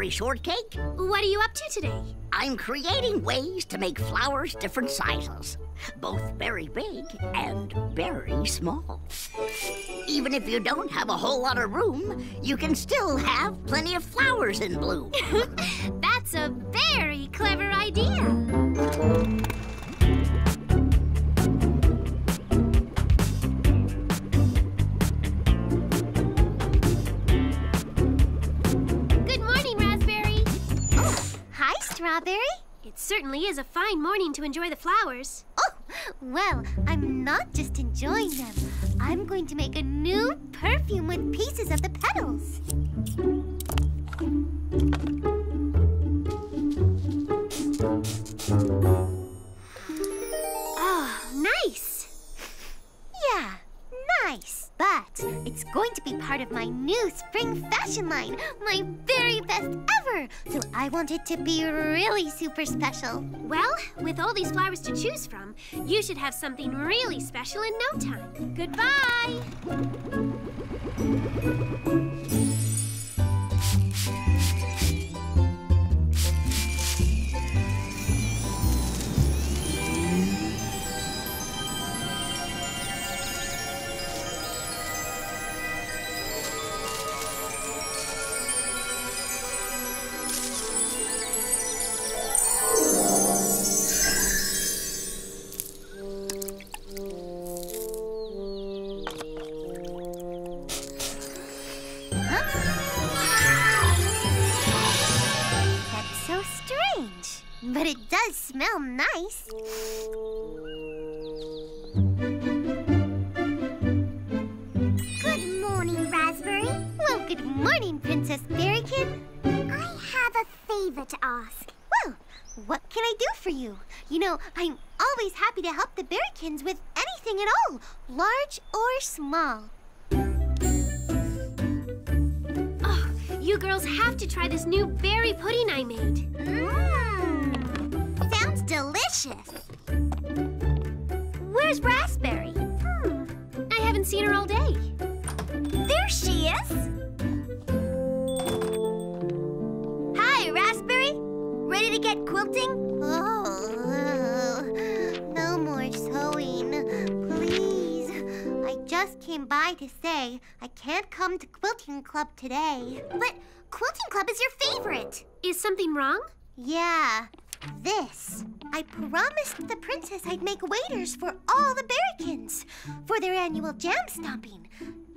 Strawberry Shortcake. What are you up to today? I'm creating ways to make flowers different sizes, both very big and very small. Even if you don't have a whole lot of room, you can still have plenty of flowers in bloom. That's a very clever idea. Strawberry. It certainly is a fine morning to enjoy the flowers. Oh, well, I'm not just enjoying them. I'm going to make a new perfume with pieces of the petals. Oh, nice. Yeah, nice. But it's going to be part of my new spring fashion line, my very best ever. So I want it to be really super special. Well, with all these flowers to choose from, you should have something really special in no time. Goodbye. But it does smell nice. Good morning, Raspberry. Well, good morning, Princess Berrykin. I have a favor to ask. Well, what can I do for you? You know, I'm always happy to help the Berrykins with anything at all, large or small. Oh, you girls have to try this new berry pudding I made. Mmm. Delicious. Where's Raspberry? Hmm. I haven't seen her all day. There she is. Hi, Raspberry. Ready to get quilting? Oh, no more sewing. Please. I just came by to say I can't come to quilting club today. But quilting club is your favorite. Is something wrong? Yeah, this. I promised the princess I'd make waders for all the Berrykins for their annual jam stomping.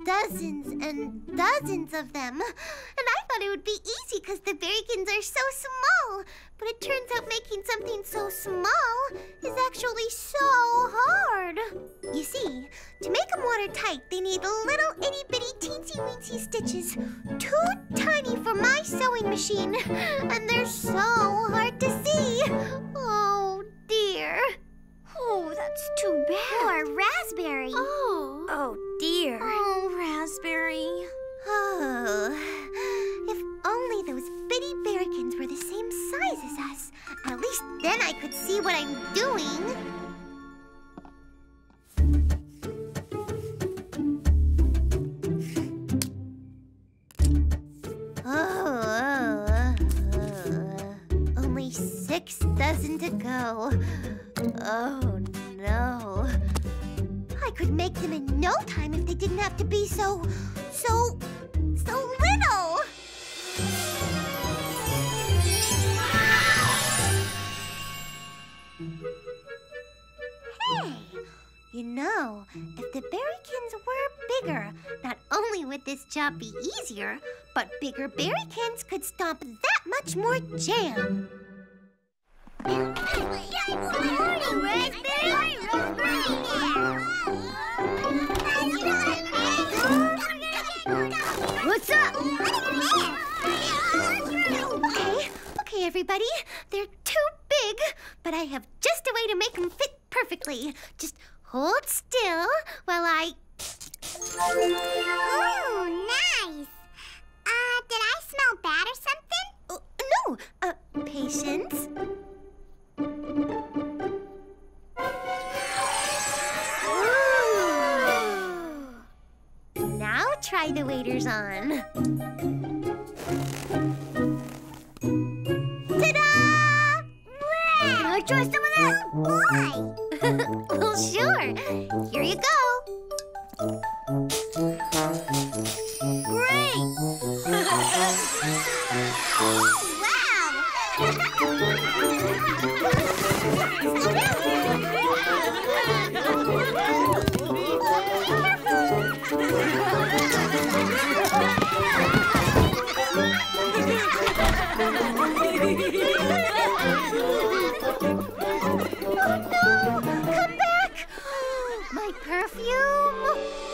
Dozens and dozens of them. And I thought it would be easy because the Berrykins are so small. But it turns out making something so small is actually so hard. You see, to make them watertight, they need little itty bitty teensy weensy stitches. Too tiny for my sewing machine. And they're so hard to see. Oh, dear. Oh, that's too bad. Poor Raspberry. Oh. Oh, dear. Oh, Raspberry. Oh, if only those bitty berrykins were the same size as us. At least then I could see what I'm doing. Oh, uh, uh, only six dozen to go. Oh, no. I could make them in no time if they didn't have to be so, so, so little. Hey, you know, if the berrykins were bigger, not only would this job be easier, but bigger berrykins could stomp that much more jam. What's up? Okay, okay, everybody. They're too big, but I have just a way to make them fit perfectly. Just hold still while I. Ooh, nice. Uh, did I smell bad or something? Oh, no, uh, patience. Ooh. try the waders on. Ta-da! Can I try some of that? Oh, Why? well, sure. Here you go. Oh, no! Come back! My perfume!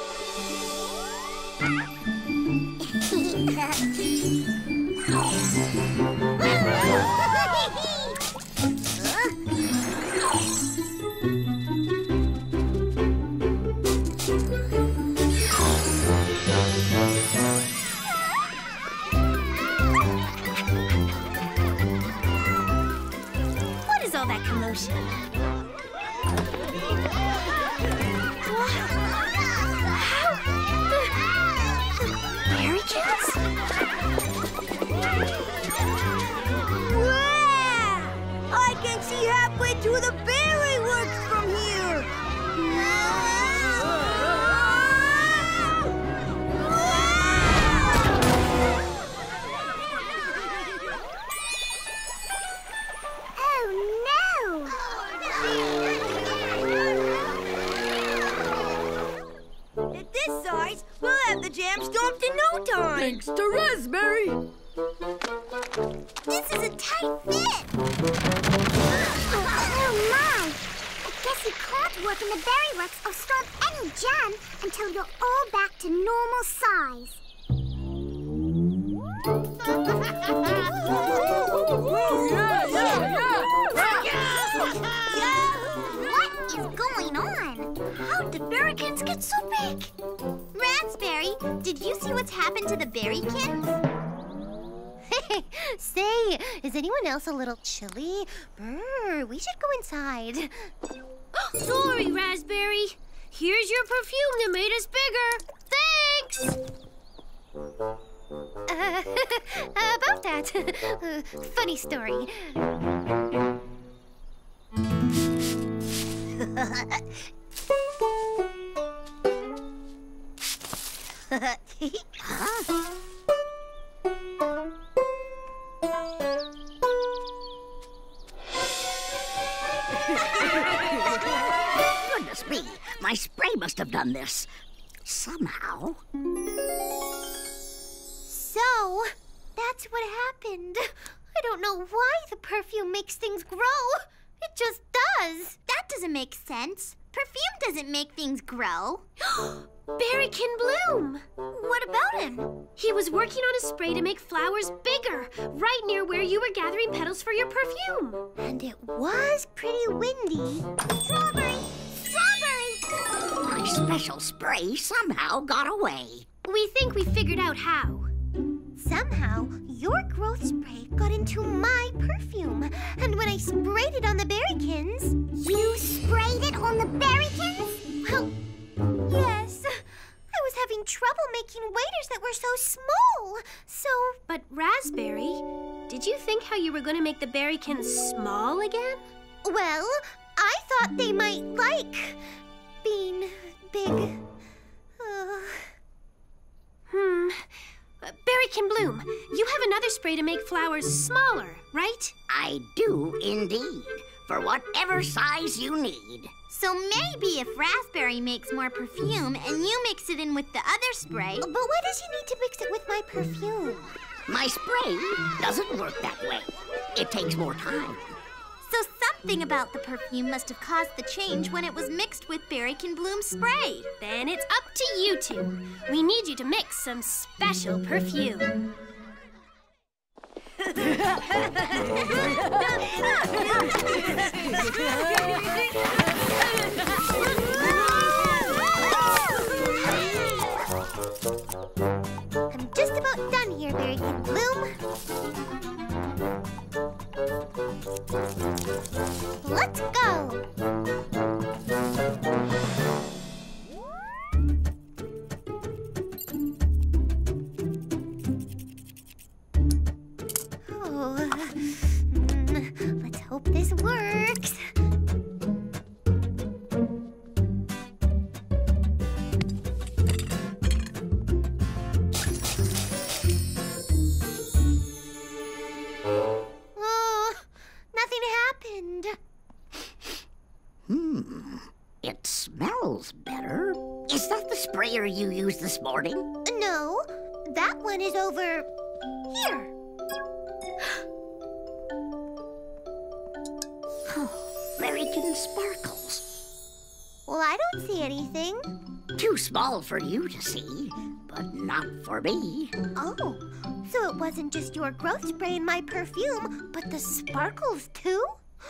Inside. Sorry, Raspberry. Here's your perfume that made us bigger. Thanks! Uh, about that. Uh, funny story. Goodness my spray must have done this. Somehow. So, that's what happened. I don't know why the perfume makes things grow. It just does. That doesn't make sense. Perfume doesn't make things grow. Berrykin Bloom! What about him? He was working on a spray to make flowers bigger, right near where you were gathering petals for your perfume. And it was pretty windy. Strawberry! Special spray somehow got away. We think we figured out how. Somehow, your growth spray got into my perfume. And when I sprayed it on the berrykins, You sprayed it on the berrykins? well, yes. I was having trouble making waders that were so small. So, But Raspberry, did you think how you were going to make the berrykins small again? well, I thought they might like being big. Uh, Hmm. Berrykin Bloom, you have another spray to make flowers smaller, right? I do indeed. For whatever size you need. So maybe if Raspberry makes more perfume and you mix it in with the other spray. but why does he need to mix it with my perfume? My spray doesn't work that way. It takes more time. So something about the perfume must have caused the change when it was mixed with Berrykin Bloom spray. Then it's up to you two. We need you to mix some special perfume. I'm just about done here, Berrykin Bloom. Let's go! Oh, hmm, let's hope this works. No, that one is over here. Berrykin sparkles. Well, I don't see anything. Too small for you to see, but not for me. Oh, so it wasn't just your growth spray and my perfume, but the sparkles too?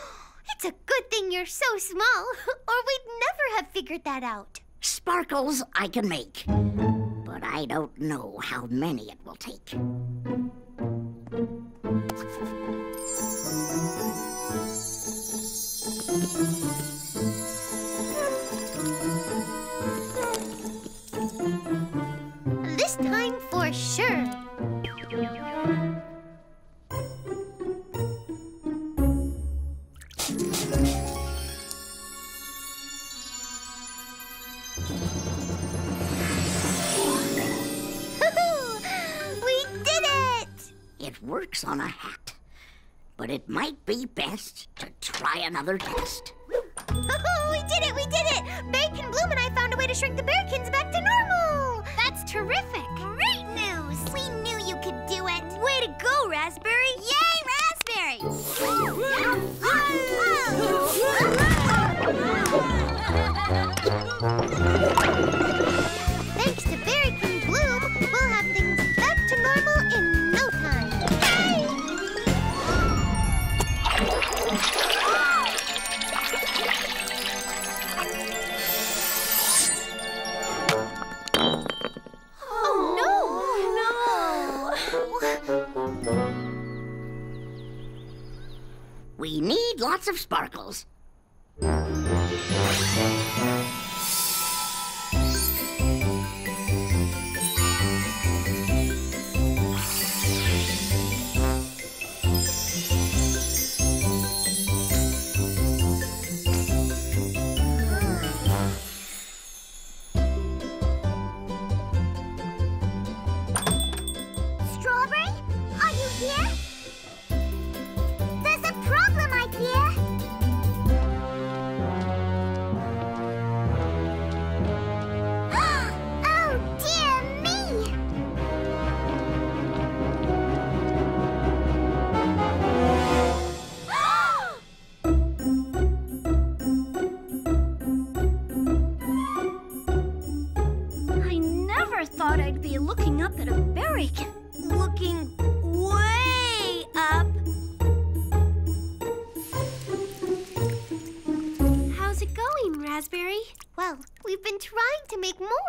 It's a good thing you're so small, or we'd never have figured that out. Sparkles I can make, but I don't know how many it will take. Works on a hat, but it might be best to try another test. we did it! We did it! Berrykin Bloom and I found a way to shrink the berrykins back to normal! That's terrific. Great news! We knew you could do it. Way to go, Raspberry! Yay, Raspberry! We need lots of sparkles.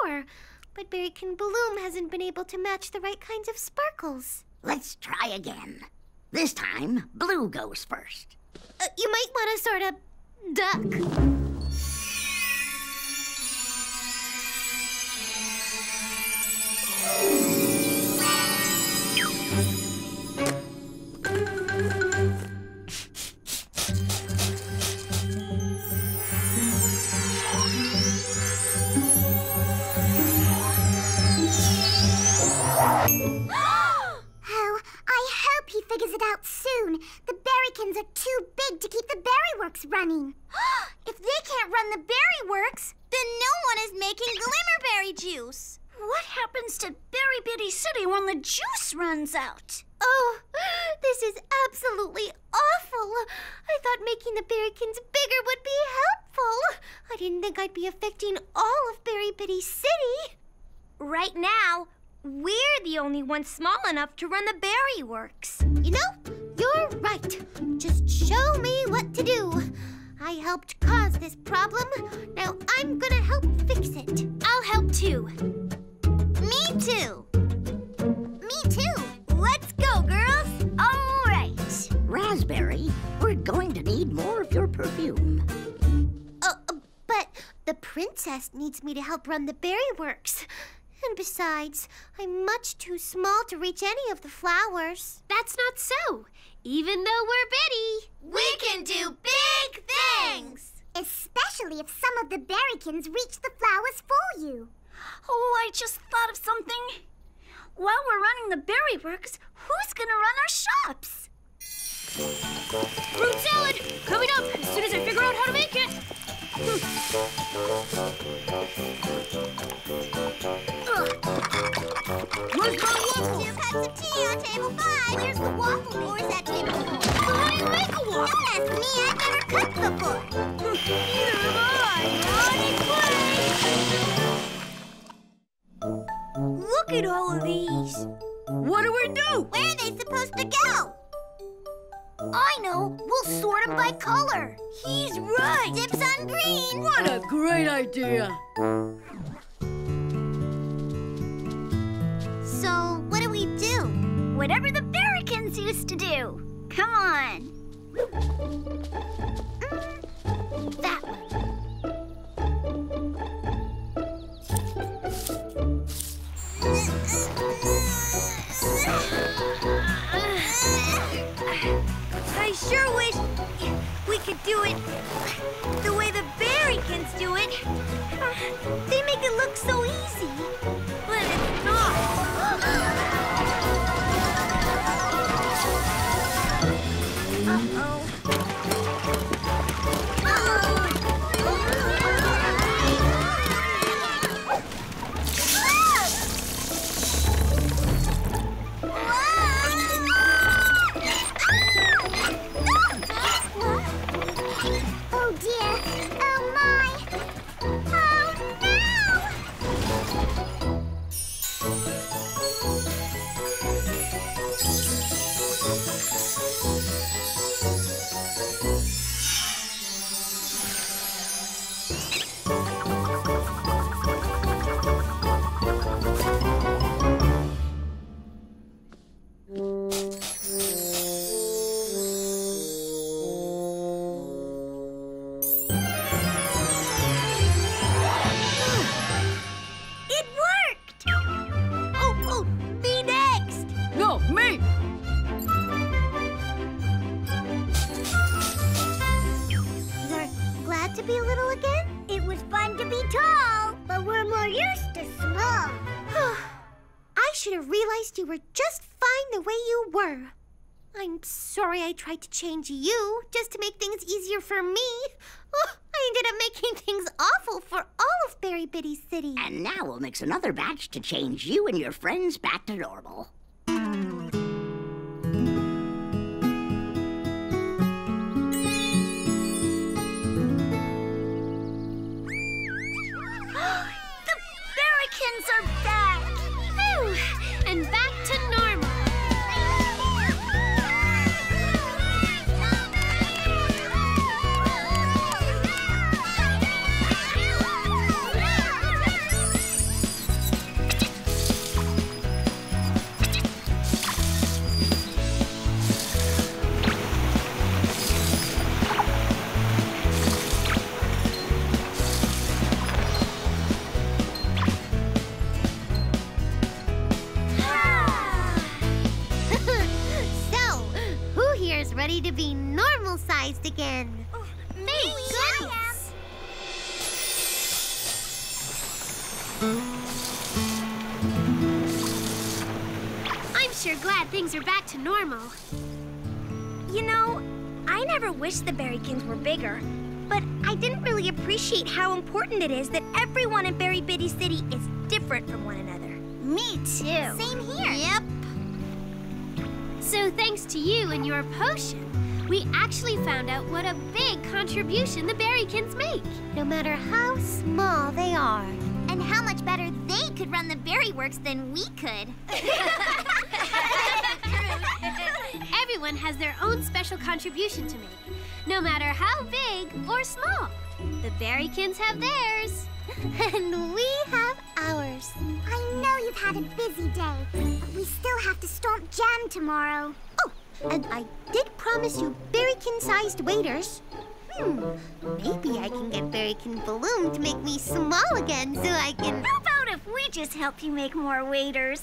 More, but Berrykin Bloom hasn't been able to match the right kinds of sparkles. Let's try again. This time, Blue goes first. Uh, you might want to sort of duck. Oh, he figures it out soon. The berrykins are too big to keep the berry works running. if they can't run the berry works, then no one is making glimmerberry juice. What happens to Berry Bitty City when the juice runs out? Oh, this is absolutely awful. I thought making the berrykins bigger would be helpful. I didn't think I'd be affecting all of Berry Bitty City. Right now, we're the only ones small enough to run the berry works. You know, you're right. Just show me what to do. I helped cause this problem. Now I'm gonna help fix it. I'll help too. Me too. Me too. Let's go, girls. All right. Raspberry, we're going to need more of your perfume. Uh, uh, but the princess needs me to help run the berry works. And besides, I'm much too small to reach any of the flowers. That's not so. Even though we're bitty. We can do big things! Especially if some of the berrykins reach the flowers for you. Oh, I just thought of something. While we're running the berry works, who's gonna run our shops? Fruit salad coming up as soon as I figure out how to make it. Hmm. Where's my waffle? Two cups of tea on table five. Here's the waffle that table four? How do you make a waffle? Don't ask me. I've never cooked before. Neither have I. Look at all of these. What do we do? Where are they supposed to go? I know. We'll sort them by color. He's right. Dibs on green. What a great idea. So, what do we do? Whatever the Berrykins used to do. Come on. Mm, that one. I sure wish we could do it the way Berrykins do it. Ah, they make it look so easy, but it's not. Uh-oh. Tried to change you just to make things easier for me. Oh, I ended up making things awful for all of Berry Bitty City. And now we'll mix another batch to change you and your friends back to normal. The Berrykins are back! Again? Me, goodness! I'm sure glad things are back to normal. You know, I never wished the Berrykins were bigger, but I didn't really appreciate how important it is that everyone in Berry Bitty City is different from one another. Me too. Same here. Yep. So thanks to you and your potion, we actually found out what a big contribution the Berrykins make. No matter how small they are. And how much better they could run the Berry Works than we could. Everyone has their own special contribution to make, no matter how big or small. The Berrykins have theirs. and we have ours. I know you've had a busy day, but we still have to stomp jam tomorrow. Oh, and I did promise you berrykin-sized waders. Hmm, maybe I can get Berrykin Bloom to make me small again so I can... How about if we just help you make more waders?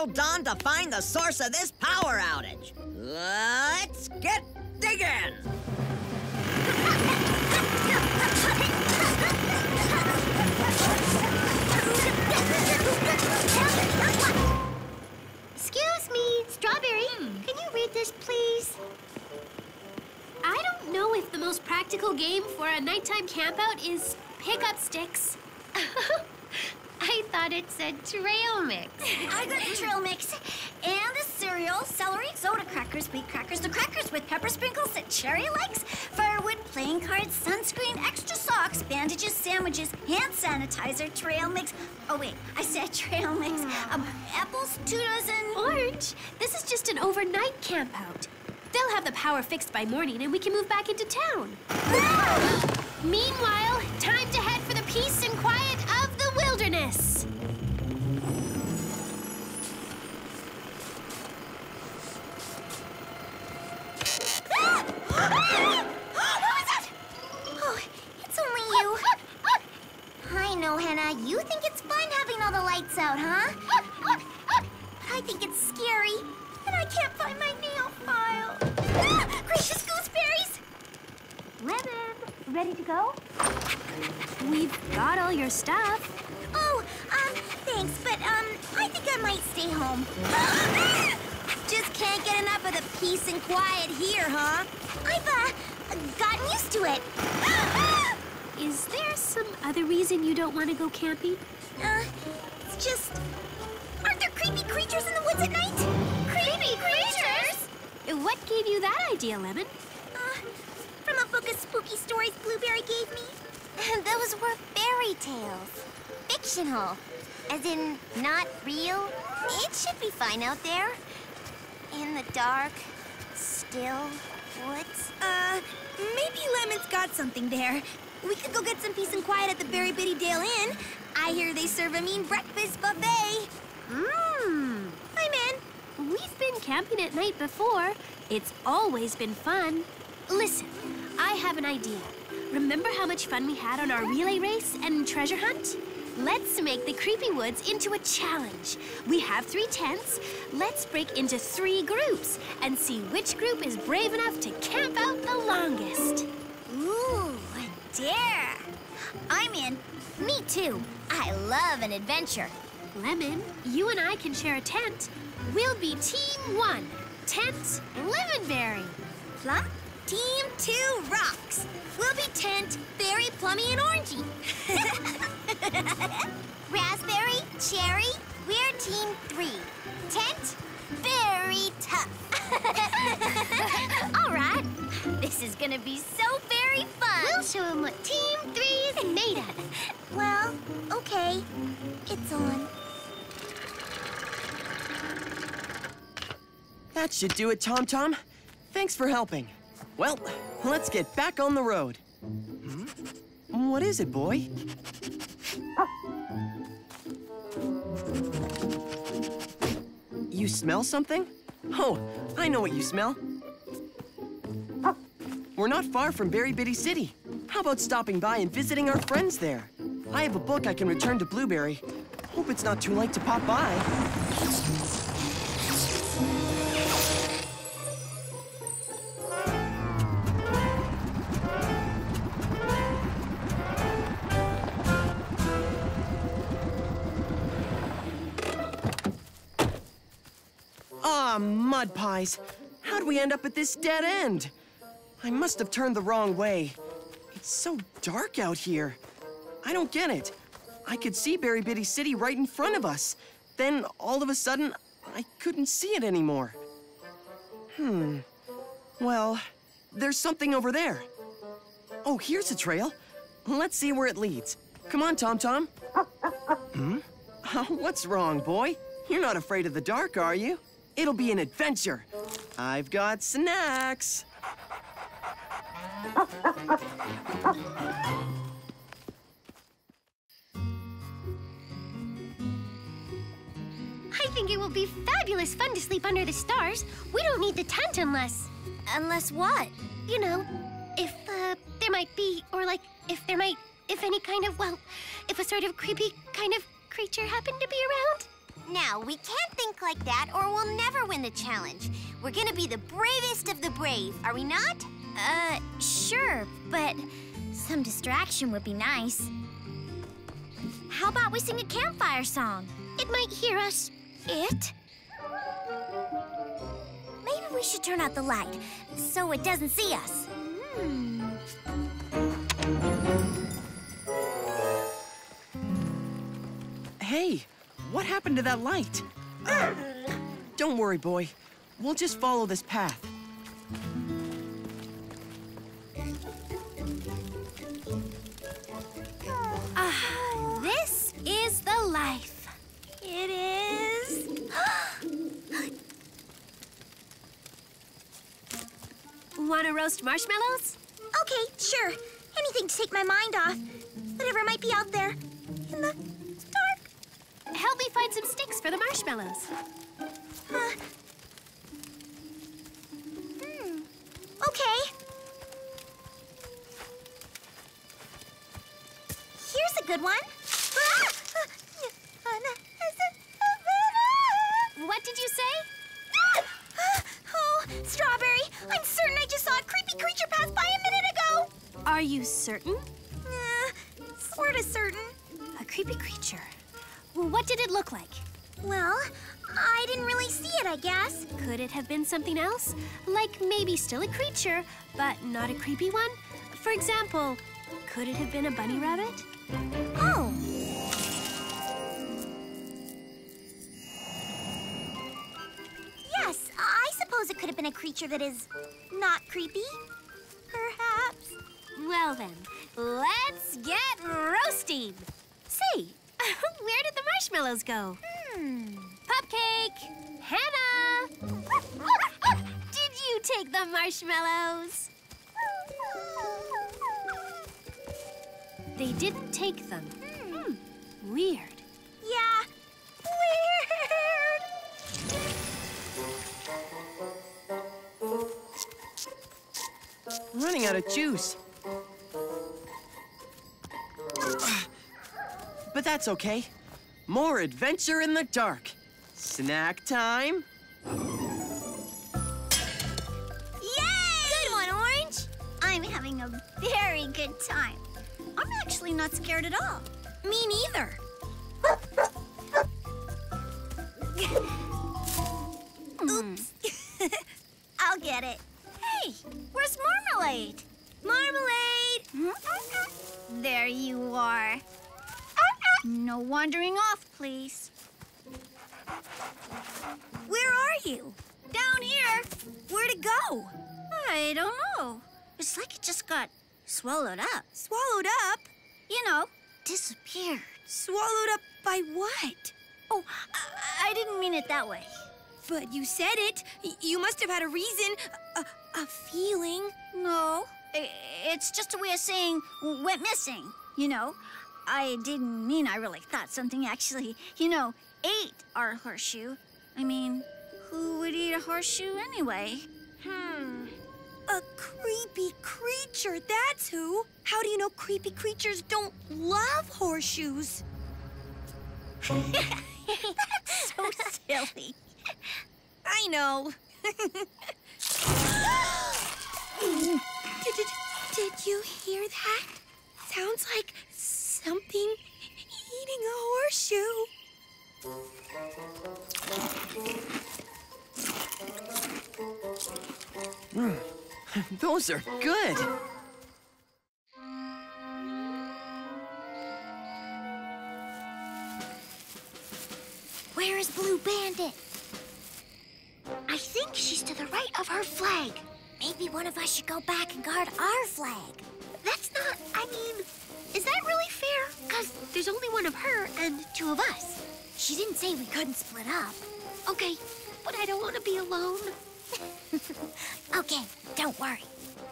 Till dawn to find the source of this power outage. Let's get digging! Excuse me, Strawberry. Can you read this, please? I don't know if the most practical game for a nighttime campout is pick up sticks. I thought it said trail mix. I got the trail mix and the cereal, celery, soda crackers, wheat crackers, the crackers with pepper sprinkles that Cherry likes, firewood, playing cards, sunscreen, extra socks, bandages, sandwiches, hand sanitizer, trail mix. Oh wait, I said trail mix. Um, apples, two dozen. Orange, this is just an overnight campout. They'll have the power fixed by morning and we can move back into town. Meanwhile, time to head for the peace and quiet Oh, it's only you. I know, Hannah. You think it's fun having all the lights out, huh? I think it's scary. And I can't find my nail file. Ah, gracious gooseberries! Lemon, ready to go? We've got all your stuff. Oh, um, thanks, but, um, I think I might stay home. Just can't get enough of the peace and quiet here, huh? I've, uh, gotten used to it. Is there some other reason you don't want to go camping? Uh, it's just... Aren't there creepy creatures in the woods at night? Creepy creatures? What gave you that idea, Lemon? From a book of spooky stories Blueberry gave me. Those were fairy tales. Fictional. As in, not real. It should be fine out there. In the dark, still woods. Uh, maybe Lemon's got something there. We could go get some peace and quiet at the Berry Bitty Dale Inn. I hear they serve a mean breakfast buffet. Mmm. I'm in. We've been camping at night before. It's always been fun. Listen, I have an idea. Remember how much fun we had on our relay race and treasure hunt? Let's make the Creepy Woods into a challenge. We have three tents. Let's break into three groups and see which group is brave enough to camp out the longest. Ooh, a dare. I'm in. Me too. I love an adventure. Lemon, you and I can share a tent. We'll be Team One, Tent Lemonberry. Plum? Team two rocks. We'll be tent, berry, plummy, and orangey. Raspberry, cherry, we're team three. Tent, very tough. All right. This is gonna be so very fun. We'll show them what team three is made of. Well, okay. It's on. That should do it, Tom Tom. Thanks for helping. Well, let's get back on the road. Hmm? What is it, boy? You smell something? Oh, I know what you smell. We're not far from Berry Bitty City. How about stopping by and visiting our friends there? I have a book I can return to Blueberry. Hope it's not too late to pop by. Ah, mud pies. How'd we end up at this dead end? I must have turned the wrong way. It's so dark out here. I don't get it. I could see Berry Bitty City right in front of us. Then, all of a sudden, I couldn't see it anymore. Hmm. Well, there's something over there. Oh, here's a trail. Let's see where it leads. Come on, Tom Tom. hmm? What's wrong, boy? You're not afraid of the dark, are you? It'll be an adventure. I've got snacks. I think it will be fabulous fun to sleep under the stars. We don't need the tent unless. Unless what? You know, if uh, there might be, or like, if there might, if any kind of, well, if a sort of creepy kind of creature happened to be around. Now, we can't think like that or we'll never win the challenge. We're gonna be the bravest of the brave, are we not? Uh, sure, but some distraction would be nice. How about we sing a campfire song? It might hear us. It? Maybe we should turn out the light so it doesn't see us. Hmm. Hey, what happened to that light? Don't worry, boy. We'll just follow this path. Ah, this is the life. It is. Want to roast marshmallows? okay, sure. Anything to take my mind off. Whatever might be out there in the Help me find some sticks for the marshmallows. Huh. Hmm. Okay. Here's a good one. What did you say? Oh, Strawberry, I'm certain I just saw a creepy creature pass by a minute ago. Are you certain? Uh, sort of certain. A creepy creature. Well, what did it look like? Well, I didn't really see it, I guess. Could it have been something else? Like maybe still a creature, but not a creepy one? For example, could it have been a bunny rabbit? Oh. Yes, I suppose it could have been a creature that is not creepy. Perhaps. Well then, let's get roasting. Say, where did the marshmallows go? Hmm. Pupcake! Hannah! did you take the marshmallows? They didn't take them. Hmm. Weird. Yeah. Weird. Running out of juice. But that's okay. More adventure in the dark. Snack time? Yay! Good one, Orange. I'm having a very good time. I'm actually not scared at all. Me neither. Oops. I'll get it. Hey, where's Marmalade? Marmalade! There you are. No wandering off, please. Where are you? Down here. Where to go? I don't know. It's like it just got swallowed up. Swallowed up? You know, disappeared. Swallowed up by what? Oh, I, I didn't mean it that way. But you said it. Y- You must have had a reason, a, a feeling. No, it's just a way of saying went missing. You know, I didn't mean I really thought something actually, you know, ate our horseshoe. I mean, who would eat a horseshoe anyway? Hmm. A creepy creature, that's who. How do you know creepy creatures don't love horseshoes? that's so silly. I know. did, did, did you hear that? Sounds like something eating a horseshoe. Hmm. Those are good. Where is Blue Bandit? I think she's to the right of her flag. Maybe one of us should go back and guard our flag. That's not, I mean, is that really fair? Because there's only one of her and two of us. She didn't say we couldn't split up. Okay, but I don't want to be alone. Okay, don't worry.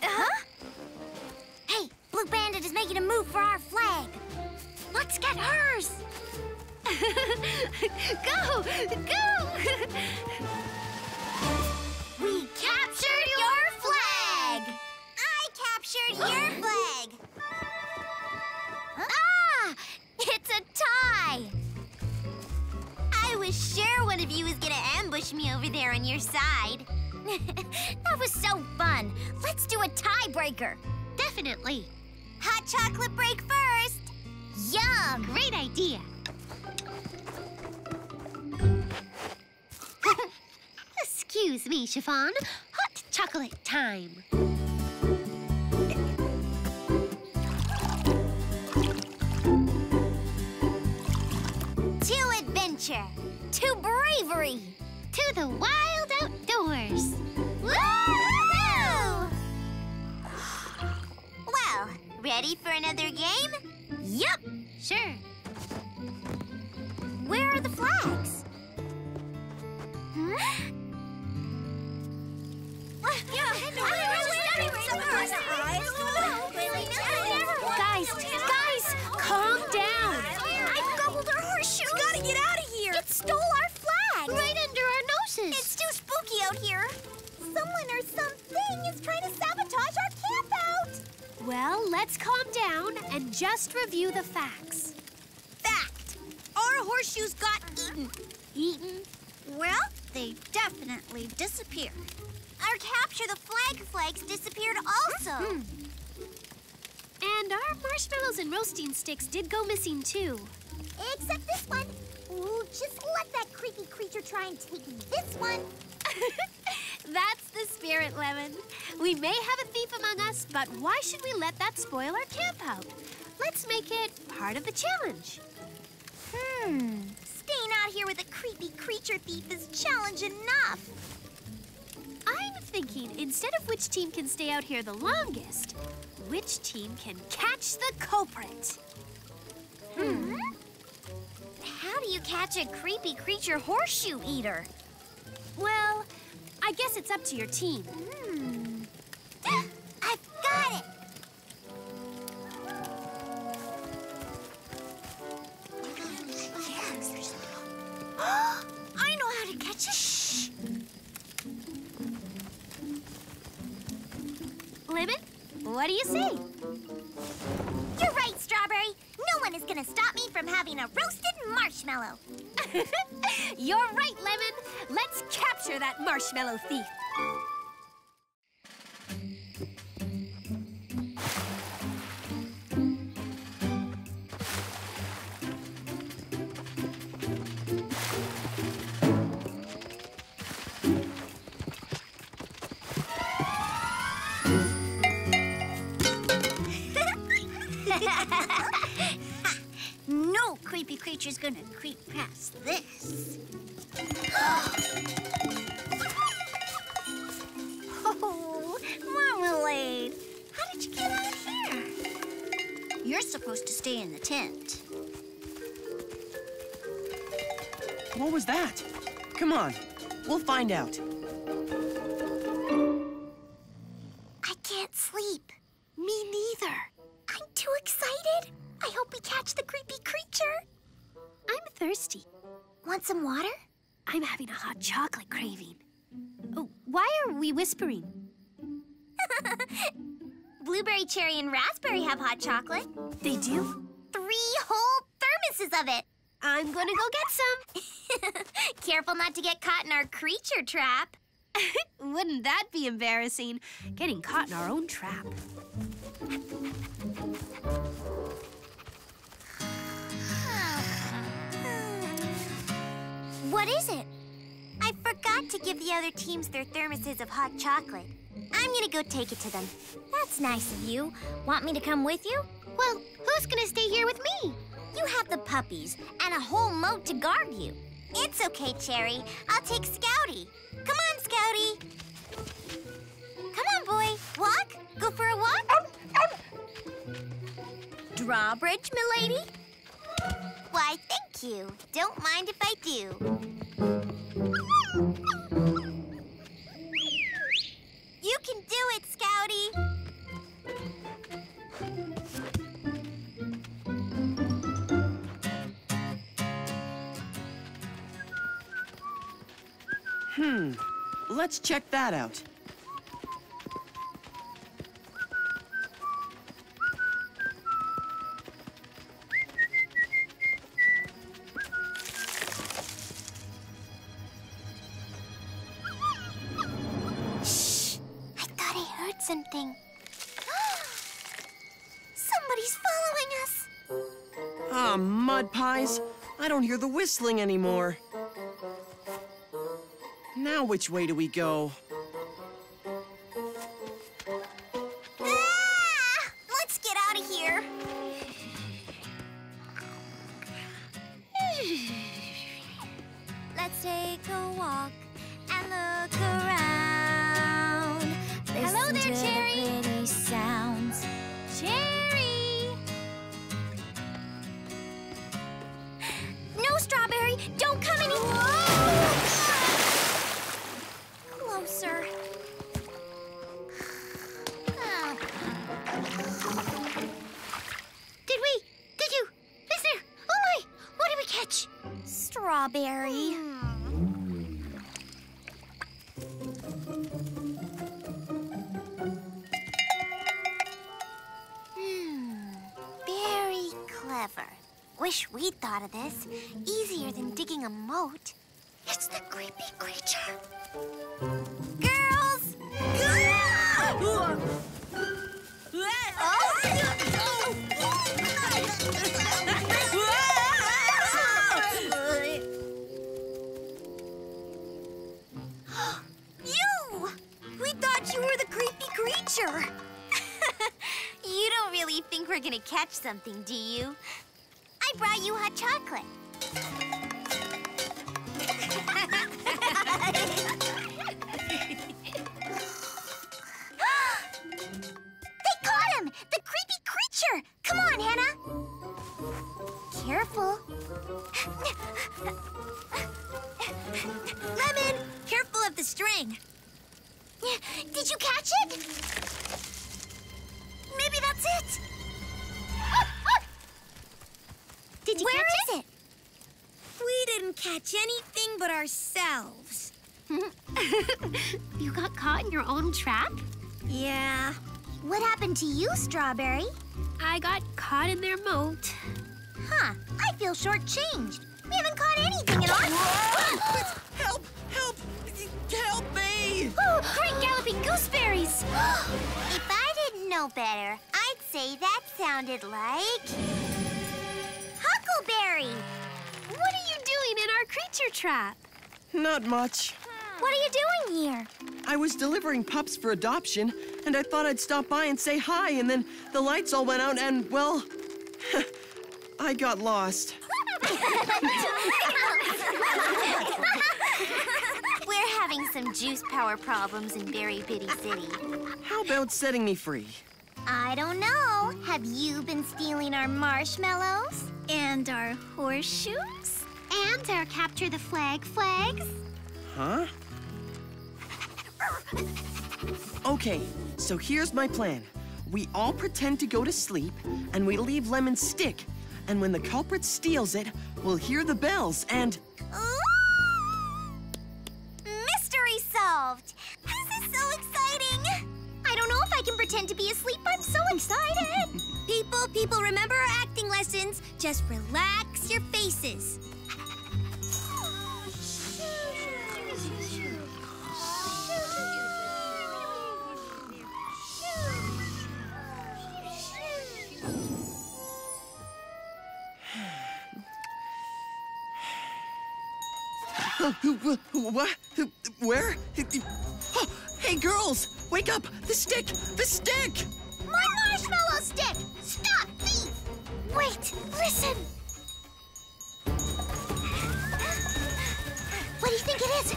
Uh-huh? Hey, Blue Bandit is making a move for our flag. Let's get hers. go! Go! We captured your flag! I captured your flag! It's a tie! I was sure one of you was gonna ambush me over there on your side. that was so fun. Let's do a tiebreaker. Definitely. Hot chocolate break first. Yum! Great idea. Excuse me, Chiffon. Hot chocolate time. Adventure. To bravery. To the wild outdoors. Woo! Well, ready for another game? Yup. Sure. Where are the flags? Hmm? Guys, guys, calm down. Stole our flag. Right under our noses. It's too spooky out here. Someone or something is trying to sabotage our camp out. Well, let's calm down and just review the facts. Fact. Our horseshoes got eaten. Eaten? Well, they definitely disappeared. Our capture the flag flags disappeared also. Mm-hmm. And our marshmallows and roasting sticks did go missing too. Except this one. Ooh, just let that creepy creature try and take this one. That's the spirit, Lemon. We may have a thief among us, but why should we let that spoil our camp out? Let's make it part of the challenge. Hmm. Staying out here with a creepy creature thief is challenge enough. I'm thinking instead of which team can stay out here the longest, which team can catch the culprit? Hmm? You catch a creepy creature horseshoe eater? Well, I guess it's up to your team. Hmm. Marshmallow thief. Having a hot chocolate craving. Oh, why are we whispering? Blueberry, cherry, and raspberry have hot chocolate. They do? Three whole thermoses of it. I'm gonna go get some. Careful not to get caught in our creature trap. Wouldn't that be embarrassing? Getting caught in our own trap. What is it? I forgot to give the other teams their thermoses of hot chocolate. I'm gonna go take it to them. That's nice of you. Want me to come with you? Well, who's gonna stay here with me? You have the puppies and a whole moat to guard you. It's okay, Cherry. I'll take Scouty. Come on, Scouty. Come on, boy. Walk. Go for a walk. Um, um. Drawbridge, milady? Why, thank you. Don't mind if I do. You can do it, Scouty. Hmm, let's check that out. Whistling anymore. Now which way do we go? Strawberry? I got caught in their moat. Huh. I feel shortchanged. We haven't caught anything in our... Help! Help! Help me! Oh, great galloping gooseberries! if I didn't know better, I'd say that sounded like... Huckleberry! What are you doing in our creature trap? Not much. What are you doing here? I was delivering pups for adoption, and I thought I'd stop by and say hi, and then the lights all went out, and, well, I got lost. We're having some juice power problems in Berry Bitty City. How about setting me free? I don't know. Have you been stealing our marshmallows? And our horseshoes? And our capture the flag flags? Huh? Okay, so here's my plan. We all pretend to go to sleep, and we leave Lemon's stick. And when the culprit steals it, we'll hear the bells and. Ooh! Mystery solved! This is so exciting! I don't know if I can pretend to be asleep. I'm so excited! people, people, remember our acting lessons. Just relax your faces. What? Where? Oh, hey, girls! Wake up! The stick! The stick! My marshmallow stick! Stop, thief! Wait, listen! What do you think it is?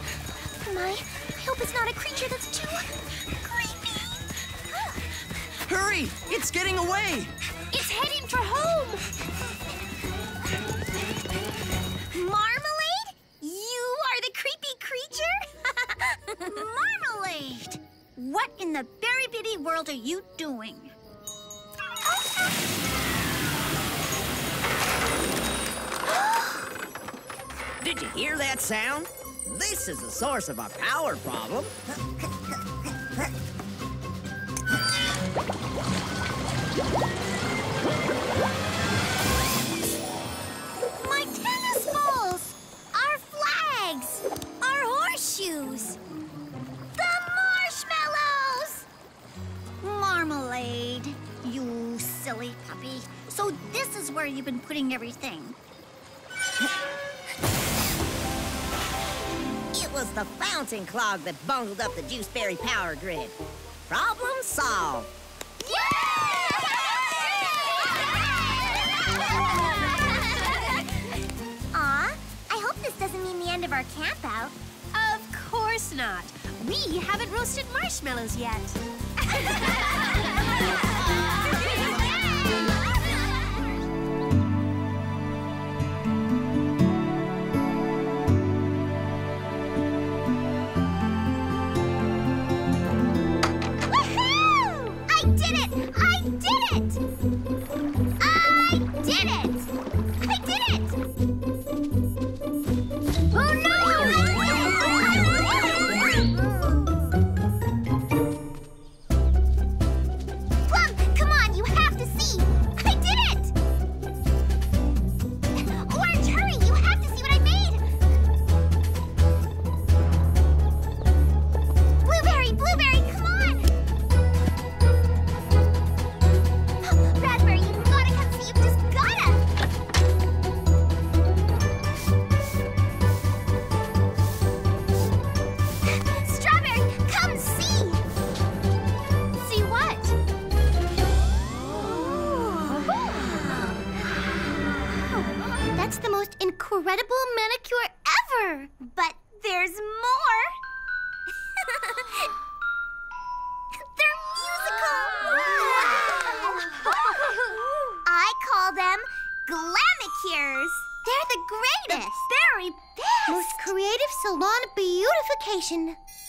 My, I hope it's not a creature that's too creepy. Hurry! It's getting away! It's heading for home! The creepy creature? Marmalade! What in the berry bitty world are you doing? Did you hear that sound? This is the source of our power problem. eggs! Our horseshoes! The marshmallows! Marmalade, you silly puppy. So this is where you've been putting everything. It was the fountain clog that bungled up the juiceberry power grid. Problem solved. Yeah! end of our camp out. Of course not. We haven't roasted marshmallows yet. attention.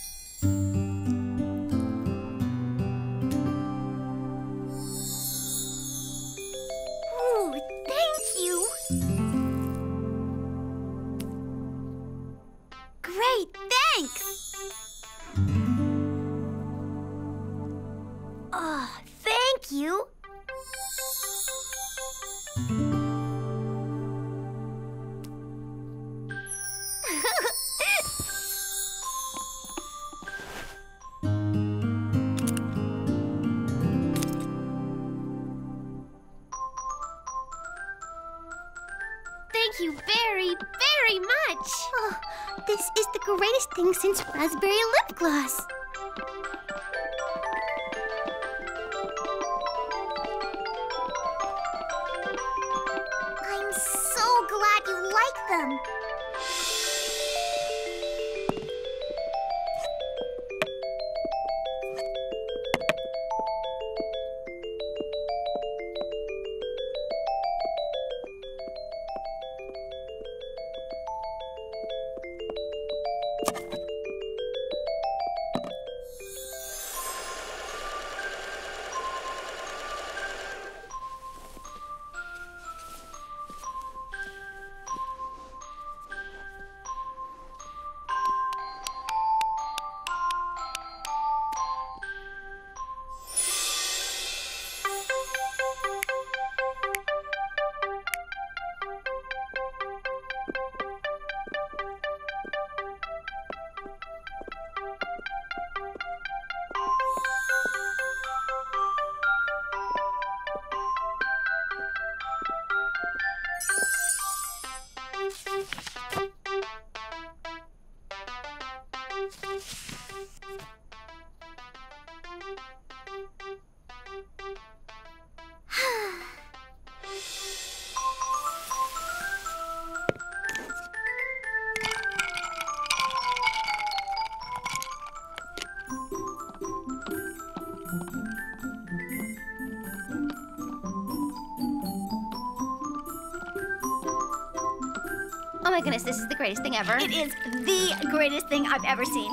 goodness, this is the greatest thing ever. It is the greatest thing I've ever seen.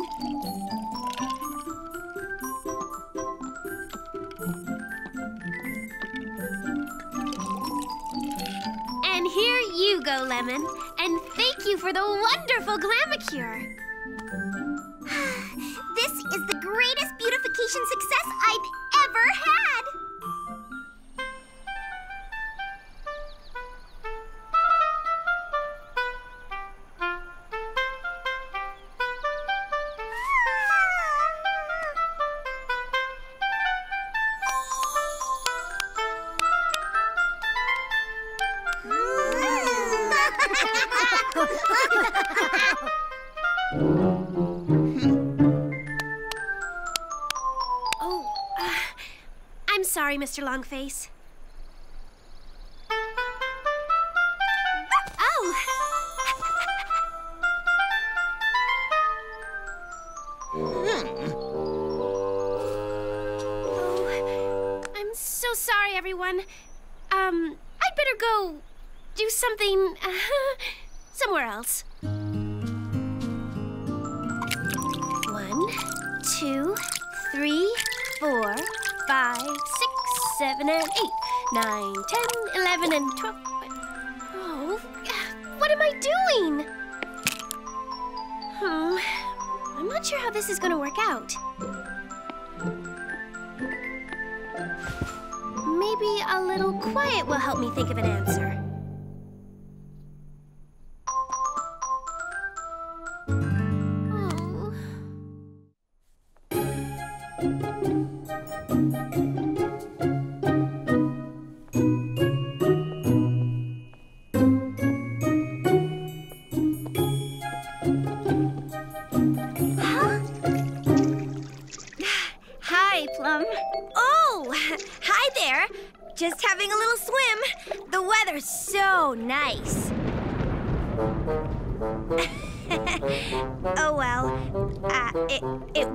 And here you go, Lemon. And thank you for the wonderful Glamacure. this is the greatest beautification success Mr. Longface.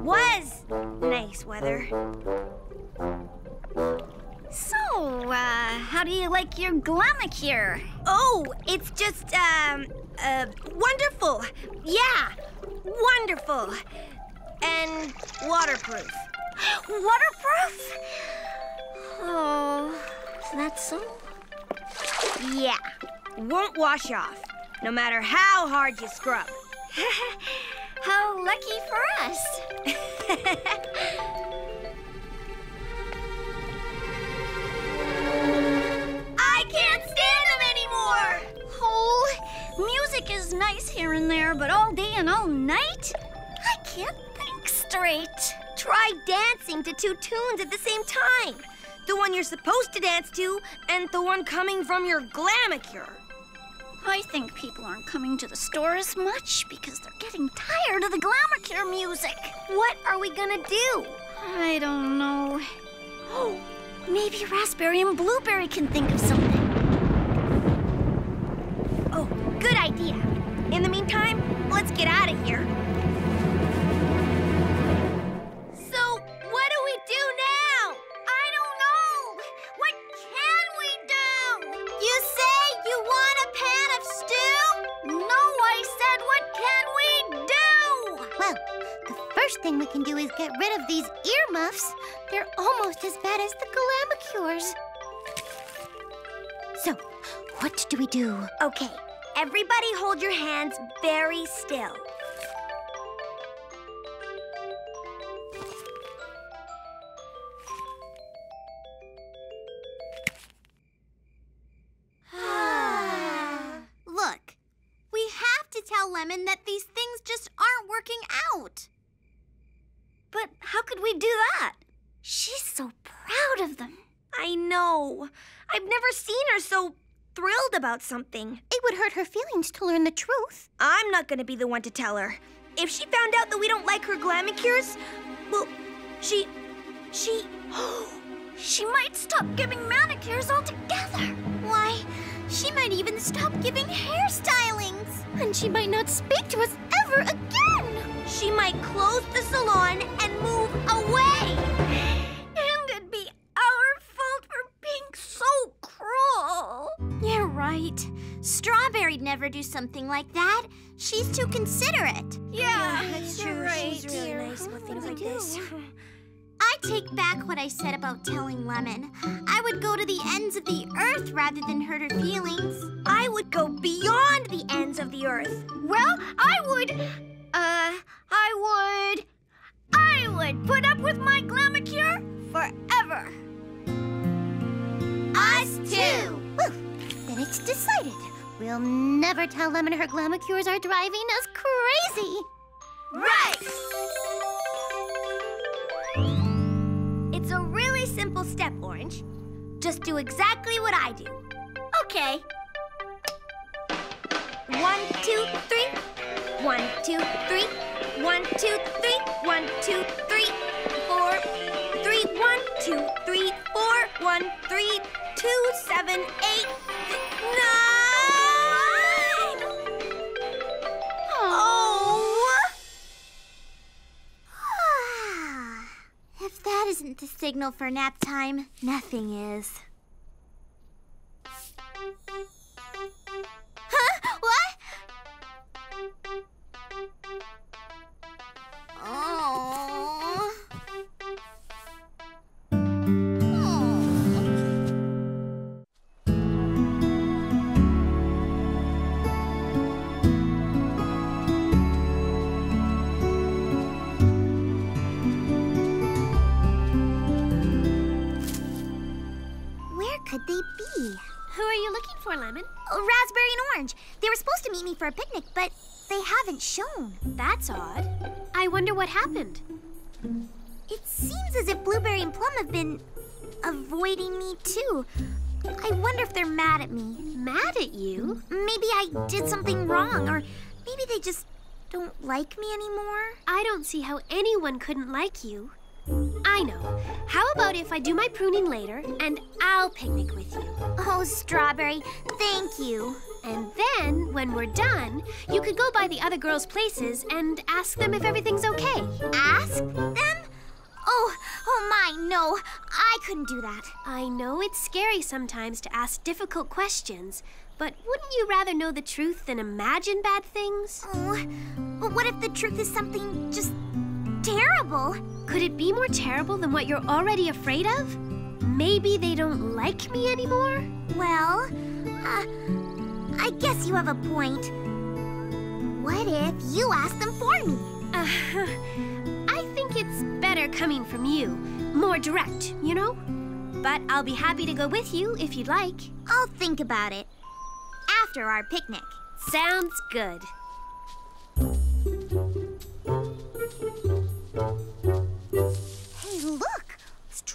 Was nice weather. So, uh, how do you like your Glamacure? Oh, it's just um uh wonderful. Yeah, wonderful, and waterproof. Waterproof? Oh, is that so. Yeah, won't wash off, no matter how hard you scrub. How lucky for us. I can't stand them anymore! Oh, music is nice here and there, but all day and all night? I can't think straight. Try dancing to two tunes at the same time. The one you're supposed to dance to, and the one coming from your glamacure. I think people aren't coming to the store as much because they're getting tired of the Glamacure music. What are we gonna do? I don't know. Oh, maybe Raspberry and Blueberry can think of something. Oh, good idea. In the meantime, let's get out of here. Thing we can do is get rid of these earmuffs. They're almost as bad as the Glamacures. So, what do we do? Okay, everybody hold your hands very still. Ah. Look, we have to tell Lemon that these things just aren't working out. But how could we do that? She's so proud of them. I know. I've never seen her so thrilled about something. It would hurt her feelings to learn the truth. I'm not gonna be the one to tell her. If she found out that we don't like her glamacures, well, she. she. She might stop giving manicures altogether. Why, she might even stop giving hairstylings. And she might not speak to us ever again. She might close the salon and move away. And it'd be our fault for being so cruel. You're right. Strawberry'd never do something like that. She's too considerate. Yeah, that's true. right. She's really nice about things like this. I take back what I said about telling Lemon. I would go to the ends of the earth rather than hurt her feelings. I would go beyond the ends of the earth. Well, I would. Uh, I would. I would put up with my Glamacure forever. Us too. Well, then it's decided. We'll never tell Lemon her Glamacures are driving us crazy. Right! It's a really simple step, Orange. Just do exactly what I do. Okay. One, two, three. One, two, three. One, two, three. One, two, three. Four, three. One, two, three, four. One, three, two, seven, eight, nine. Oh. if that isn't the signal for nap time, nothing is. Huh? What? Who are you looking for, Lemon? Oh, Raspberry and Orange. They were supposed to meet me for a picnic, but they haven't shown. That's odd. I wonder what happened. It seems as if Blueberry and Plum have been avoiding me too. I wonder if they're mad at me. Mad at you? Maybe I did something wrong, or maybe they just don't like me anymore. I don't see how anyone couldn't like you. I know. How about if I do my pruning later and I'll picnic with you? Oh, Strawberry, thank you. And then, when we're done, you could go by the other girls' places and ask them if everything's okay. Ask them? Oh, oh my, no. I couldn't do that. I know it's scary sometimes to ask difficult questions, but wouldn't you rather know the truth than imagine bad things? Oh, but what if the truth is something just terrible? Could it be more terrible than what you're already afraid of? Maybe they don't like me anymore? Well, uh, I guess you have a point. What if you ask them for me? Uh, I think it's better coming from you. More direct, you know? But I'll be happy to go with you if you'd like. I'll think about it. After our picnic. Sounds good.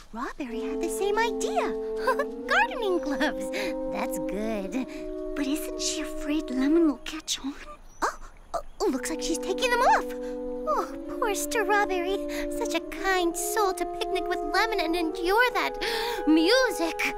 Strawberry had the same idea. Gardening gloves. That's good. But isn't she afraid Lemon will catch on? Oh, oh, looks like she's taking them off. Oh, poor Strawberry. Such a kind soul to picnic with Lemon and endure that music.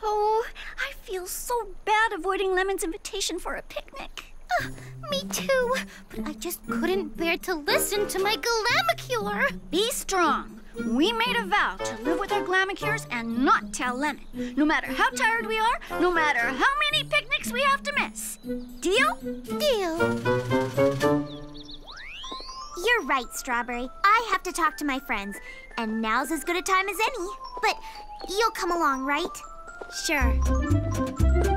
Oh, I feel so bad avoiding Lemon's invitation for a picnic. Ah, me too. But I just couldn't bear to listen to my Glamacure. Be strong. We made a vow to live with our Glamacures and not tell Lemon. No matter how tired we are, no matter how many picnics we have to miss. Deal? Deal. You're right, Strawberry. I have to talk to my friends, and now's as good a time as any. But you'll come along, right? Sure.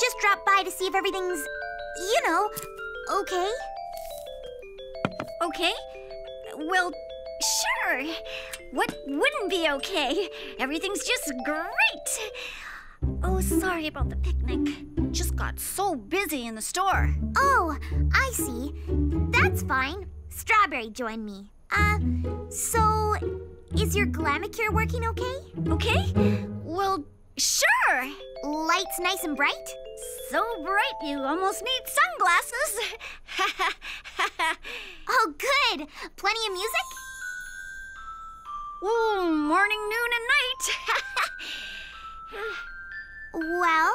Just dropped by to see if everything's, you know, okay. Okay. Well, sure. What wouldn't be okay? Everything's just great. Oh, sorry about the picnic. Just got so busy in the store. Oh, I see. That's fine. Strawberry joined me. Uh, so is your Glamacure working okay? Okay? Well, sure. Lights nice and bright? So bright you almost need sunglasses. Oh, good. Plenty of music? Ooh, morning, noon, and night. Well,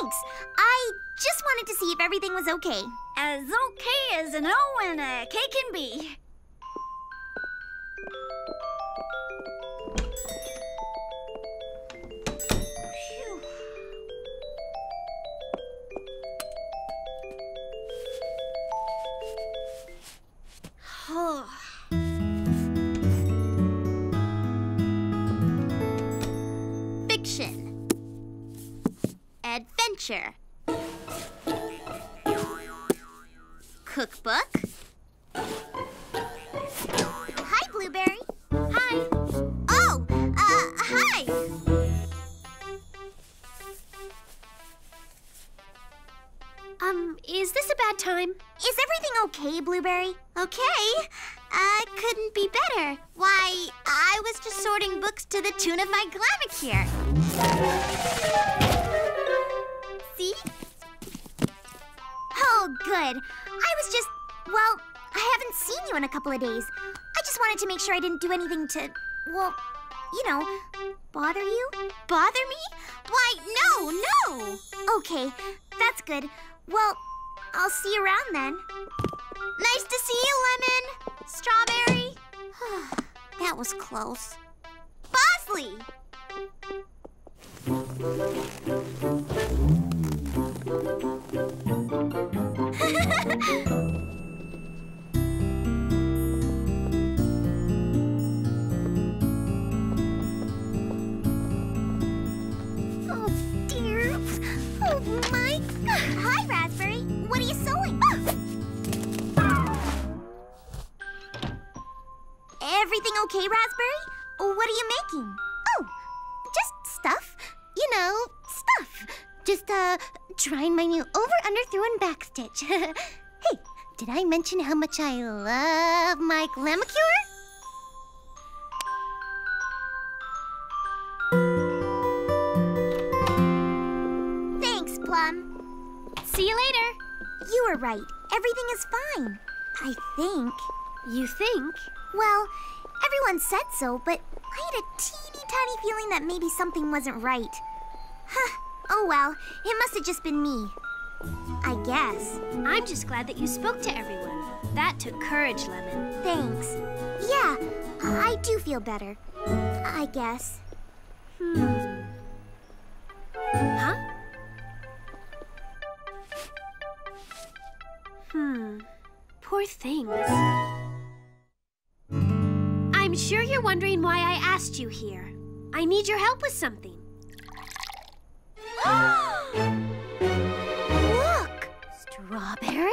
thanks. I just wanted to see if everything was okay. as okay as an O and a K can be. To, well, you know, bother you? Bother me? Why, no, no! Okay, that's good. Well, I'll see you around then. Nice to see you, Lemon. Strawberry. that was close. Bosley! Oh, my. Hi, Raspberry. What are you sewing? Everything okay, Raspberry? What are you making? Oh, just stuff. You know, stuff. Just, uh, trying my new over, under, through, and backstitch. hey, did I mention how much I love my Glamacure? Plum. See you later. You were right. Everything is fine. I think. You think? Well, everyone said so, but I had a teeny tiny feeling that maybe something wasn't right. Huh. Oh well, it must have just been me. I guess. I'm just glad that you spoke to everyone. That took courage, Lemon. Thanks. Yeah, I do feel better. I guess. Hmm. Huh? Hmm. Poor things. I'm sure you're wondering why I asked you here. I need your help with something. Look! Strawberry?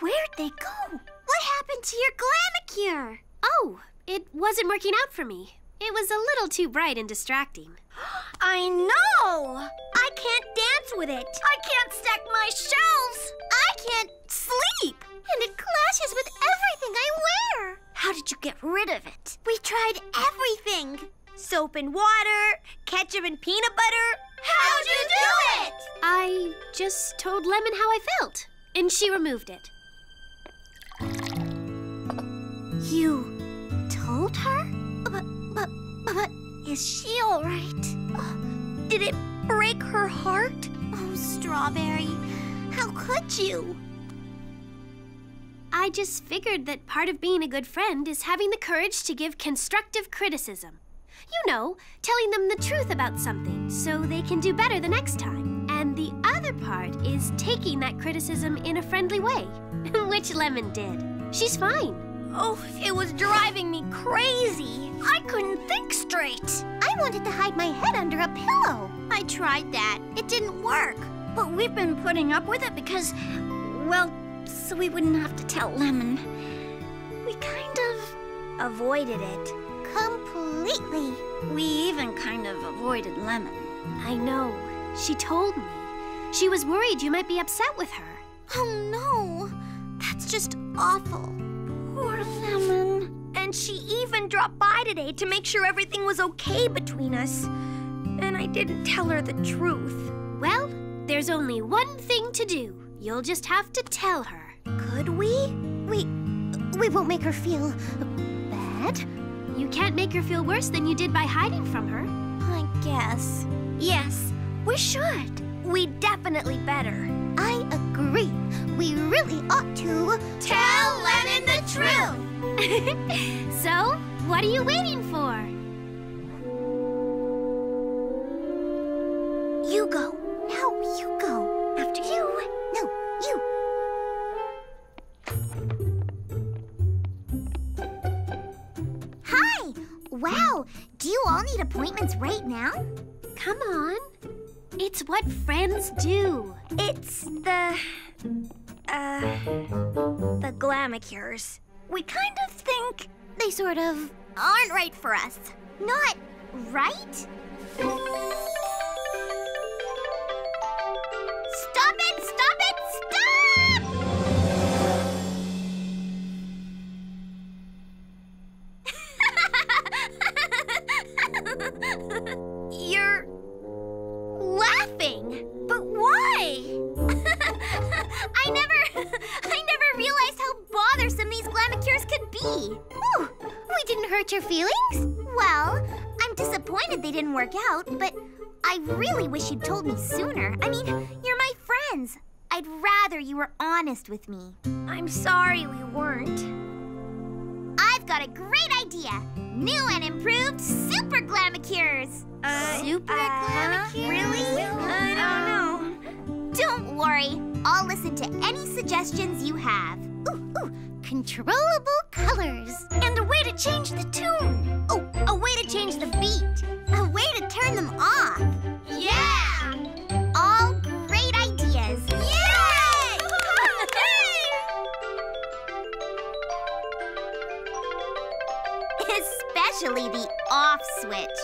Where'd they go? What happened to your Glamacure? Oh, it wasn't working out for me. It was a little too bright and distracting. I know! I can't dance with it. I can't stack my shelves. I can't sleep. And it clashes with everything I wear. How did you get rid of it? We tried everything. Soap and water, ketchup and peanut butter. How'd you do it? I just told Lemon how I felt, and she removed it. You told her? But, but, but, is she all right? Did it break her heart? Oh, Strawberry, how could you? I just figured that part of being a good friend is having the courage to give constructive criticism. You know, telling them the truth about something so they can do better the next time. And the other part is taking that criticism in a friendly way, which Lemon did. She's fine. Oh, it was driving me crazy. I couldn't think straight. I wanted to hide my head under a pillow. I tried that. It didn't work. But we've been putting up with it because, well, so we wouldn't have to tell Lemon. We kind of avoided it. Completely. We even kind of avoided Lemon. I know. She told me. She was worried you might be upset with her. Oh no, that's just awful. Poor Lemon. And she even dropped by today to make sure everything was okay between us. And I didn't tell her the truth. Well, there's only one thing to do. You'll just have to tell her. Could we? We, we won't make her feel bad. You can't make her feel worse than you did by hiding from her. I guess. Yes, we should. We definitely better. I agree. We really ought to Tell Lemon the truth. so, what are you waiting for? You go. Now you go. After you. No, you. Hi! Wow, do you all need appointments right now? Come on. It's what friends do. It's the. Uh. The Glamicures. We kind of think They sort of aren't right for us. not right? Stop it! Stop it! Stop! You're laughing. But why? I never I never realized how bothersome these glamicures could be. Ooh, we didn't hurt your feelings? Well, I'm disappointed they didn't work out, but I really wish you'd told me sooner. I mean, you're my friends. I'd rather you were honest with me. I'm sorry we weren't. I've got a great idea. New and improved Super Glamicures. Uh, Super uh, Glamicures? Really? I don't know. Don't worry. I'll listen to any suggestions you have. Ooh, ooh, controllable colors. And a way to change the tune. Off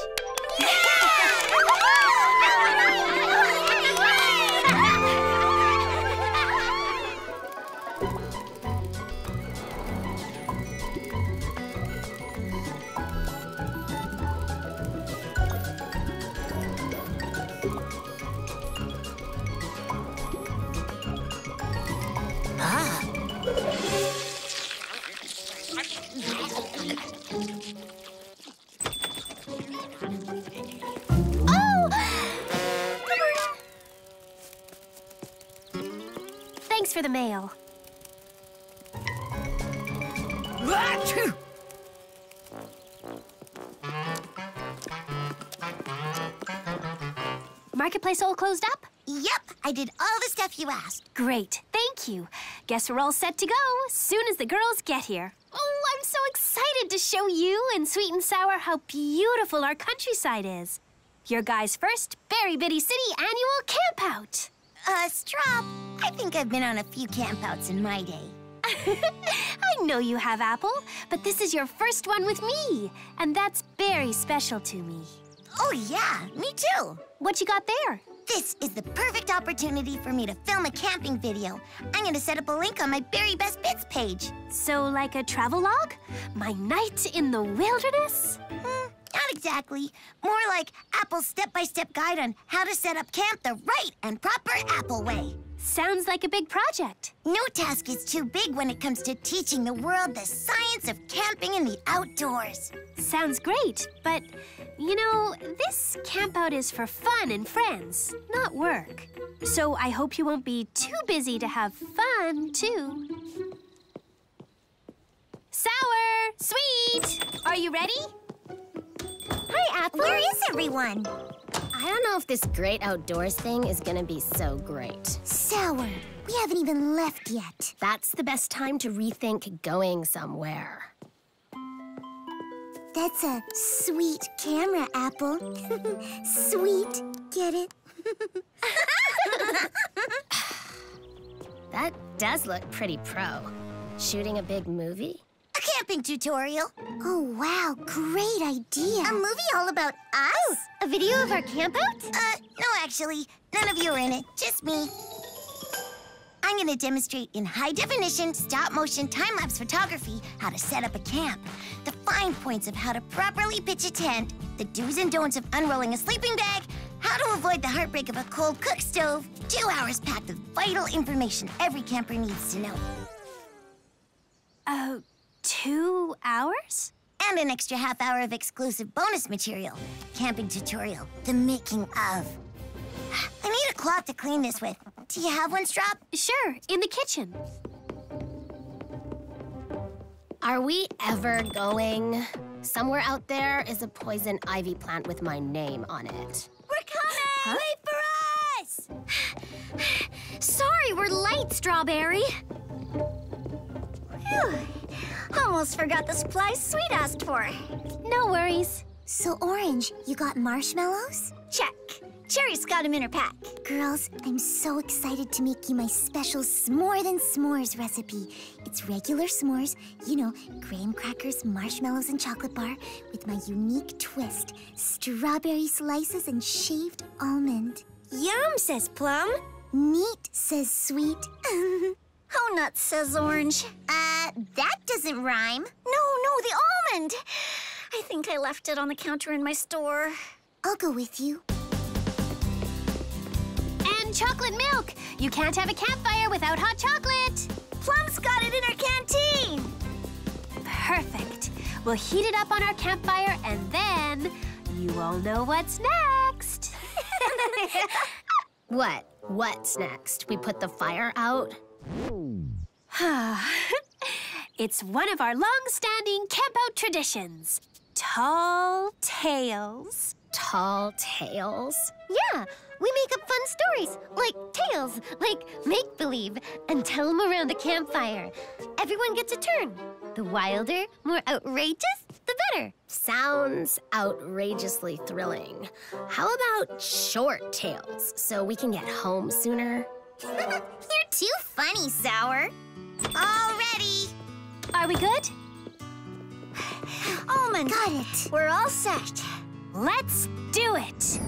Marketplace all closed up? Yep, I did all the stuff you asked. Great, thank you. Guess we're all set to go as soon as the girls get here. Oh, I'm so excited to show you and Sweet and Sour how beautiful our countryside is. Your guys' first Berry Bitty City annual campout. Uh, Strop, I think I've been on a few campouts in my day. I know you have, Apple, but this is your first one with me, and that's very special to me. Oh, yeah, me too. What you got there? This is the perfect opportunity for me to film a camping video. I'm gonna set up a link on my Berry Best Bits page. So, like a travel log? My night in the wilderness? Hmm, not exactly. More like Apple's step-by-step guide on how to set up camp the right and proper Apple way. Sounds like a big project. No task is too big when it comes to teaching the world the science of camping in the outdoors. Sounds great, but you know, this campout is for fun and friends, not work. So I hope you won't be too busy to have fun, too. Sour! Sweet! Are you ready? Hi, Apple. Where is everyone? I don't know if this great outdoors thing is gonna be so great. Sour. We haven't even left yet. That's the best time to rethink going somewhere. That's a sweet camera, Apple. sweet. Get it? That does look pretty pro. Shooting a big movie? A camping tutorial. Oh, wow. Great idea. A movie all about us? A video of our campout? Uh, no, actually. None of you are in it. Just me. I'm going to demonstrate in high definition, stop motion, time lapse photography how to set up a camp, the fine points of how to properly pitch a tent, the do's and don'ts of unrolling a sleeping bag, how to avoid the heartbreak of a cold cook stove, two hours packed with vital information every camper needs to know, Uh, two hours? and an extra half hour of exclusive bonus material camping tutorial, the making of. I need a cloth to clean this with. Do you have one, Strop? Sure, in the kitchen. Are we ever going? Somewhere out there is a poison ivy plant with my name on it. We're coming! Wait for us! Sorry, we're late, Strawberry. Phew. Almost forgot the supplies Sweet asked for. No worries. So, Orange, you got marshmallows? Check. Cherry's got him in her pack. Girls, I'm so excited to make you my special s'more than s'mores recipe. It's regular s'mores, you know, graham crackers, marshmallows, and chocolate bar, with my unique twist strawberry slices and shaved almond. Yum, says Plum. Neat, says Sweet. Oh, nuts, says Orange. uh, that doesn't rhyme. No, no, the almond. I think I left it on the counter in my store. I'll go with you. Chocolate milk. You can't have a campfire without hot chocolate. Plum's got it in her canteen. Perfect. We'll heat it up on our campfire and then you all know what's next. What? What's next? We put the fire out? it's one of our long-standing campout traditions. Tall tales. Tall tales? Yeah, we make up fun stories, like tales, like make-believe, and tell them around the campfire. Everyone gets a turn. The wilder, more outrageous, the better. Sounds outrageously thrilling. How about short tales so we can get home sooner? You're too funny, Sour. All ready. Are we good? Oh Almond, Got it. we're all set. Let's do it.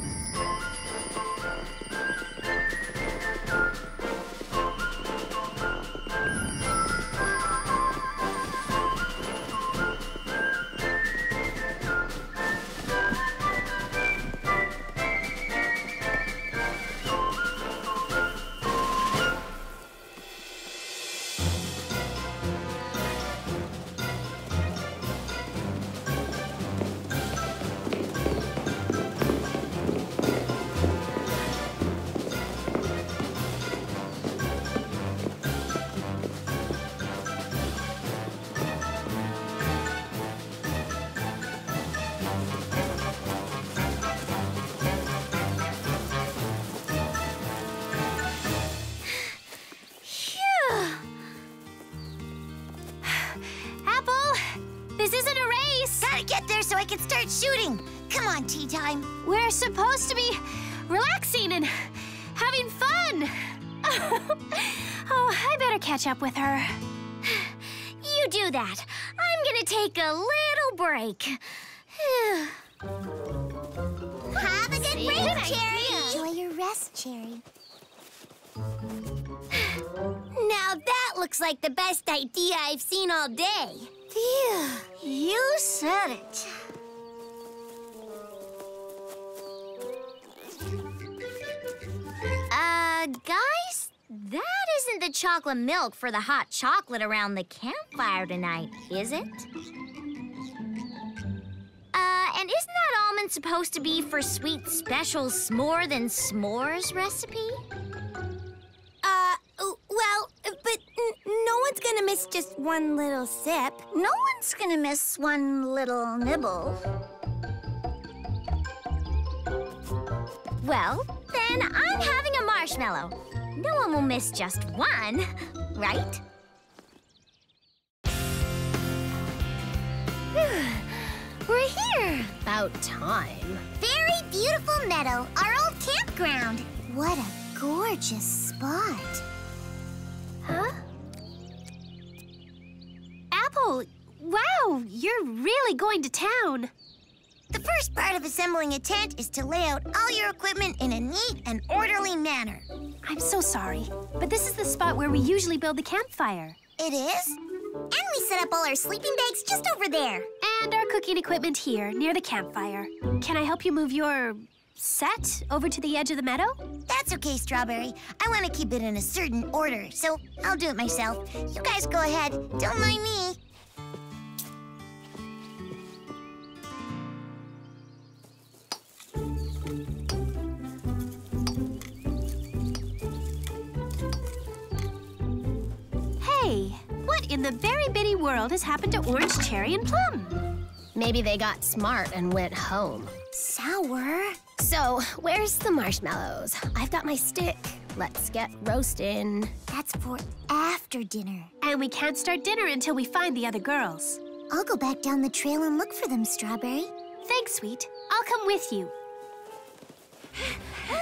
Supposed to be relaxing and having fun. oh, I better catch up with her. You do that. I'm gonna take a little break. Have a good See? break, Cherry. Enjoy your rest, Cherry. Now that looks like the best idea I've seen all day. Phew, you said it. Uh, guys, that isn't the chocolate milk for the hot chocolate around the campfire tonight, is it? Uh, and isn't that almond supposed to be for sweet special s'more than s'mores recipe? Uh, well, but no one's gonna miss just one little sip. No one's gonna miss one little nibble. Well, then I'm having a marshmallow. No one will miss just one, right? We're here. About time. Very beautiful meadow, our old campground. What a gorgeous spot. Huh? Apple, wow, you're really going to town. The first part of assembling a tent is to lay out all your equipment in a neat and orderly manner. I'm so sorry, but this is the spot where we usually build the campfire. It is? And we set up all our sleeping bags just over there. And our cooking equipment here, near the campfire. Can I help you move your set over to the edge of the meadow? That's okay, Strawberry. I want to keep it in a certain order, so I'll do it myself. You guys go ahead. Don't mind me. What in the very bitty world has happened to Orange, Cherry, and Plum? Maybe they got smart and went home. Sour. So, where's the marshmallows? I've got my stick. Let's get roasting. That's for after dinner. And we can't start dinner until we find the other girls. I'll go back down the trail and look for them, Strawberry. Thanks, sweet. I'll come with you.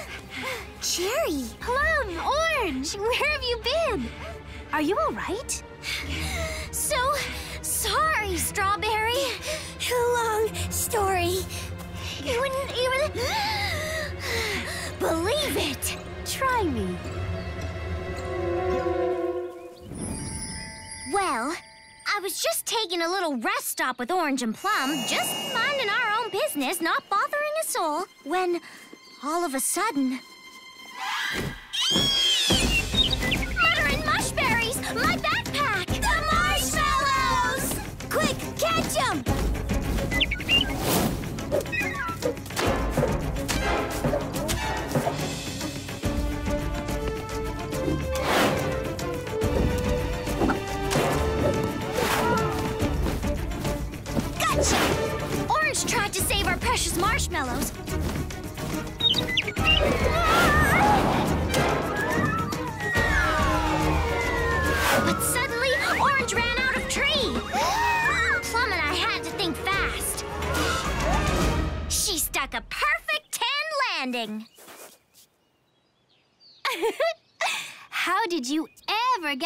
Cherry! Plum, Orange, where have you been? Are you all right? So sorry, Strawberry. Long story. You wouldn't even believe it. Try me. Well, I was just taking a little rest stop with Orange and Plum, just minding our own business, not bothering a soul, when all of a sudden.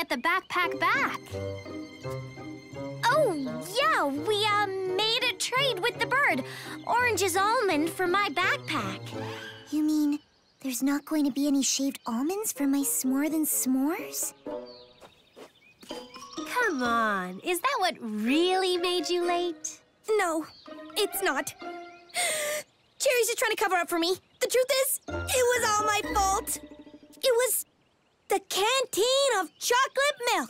Get the backpack back? Oh, yeah, we uh, made a trade with the bird. Orange's almond for my backpack. You mean there's not going to be any shaved almonds for my s'more than s'mores? Come on, is that what really made you late? No, it's not. Cherry's just trying to cover up for me. The truth is, it was all my fault. It was the canteen of chocolate milk.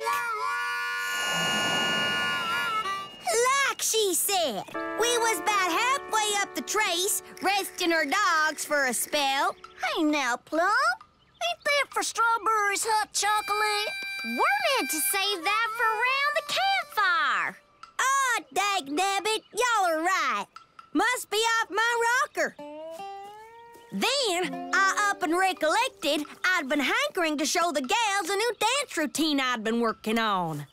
Like she said, we was about halfway up the trace, resting our dogs for a spell. Hey now, Plum. Ain't that for Strawberry's hot chocolate? We're meant to save that for around the campfire. Ah, dag nabbit, y'all are right. Must be off my rocker. Then I up and recollected I'd been hankering to show the gals a new dance routine I'd been working on.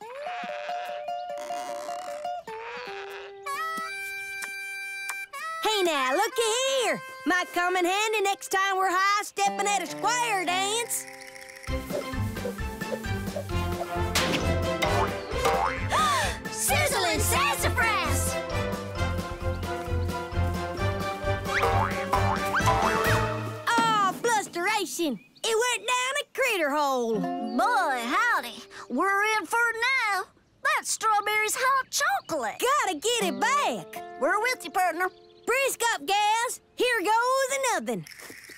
Hey now, looky here. Might come in handy next time we're high stepping at a square dance. Blusteration. It went down a critter hole. Boy, howdy. We're in for now. That Strawberry's hot chocolate. Gotta get it back. We're with you, partner. Brisk up, gals. Here goes another.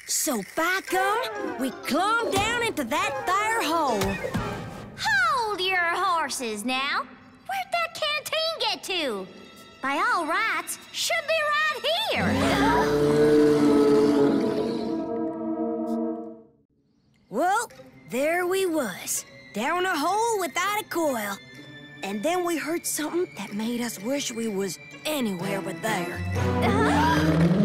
So by gum, we clumb down into that there hole. Hold your horses now. Where'd that canteen get to? By all rights, should be right here. Well, there we was, down a hole without a coil. And then we heard something that made us wish we was anywhere but there.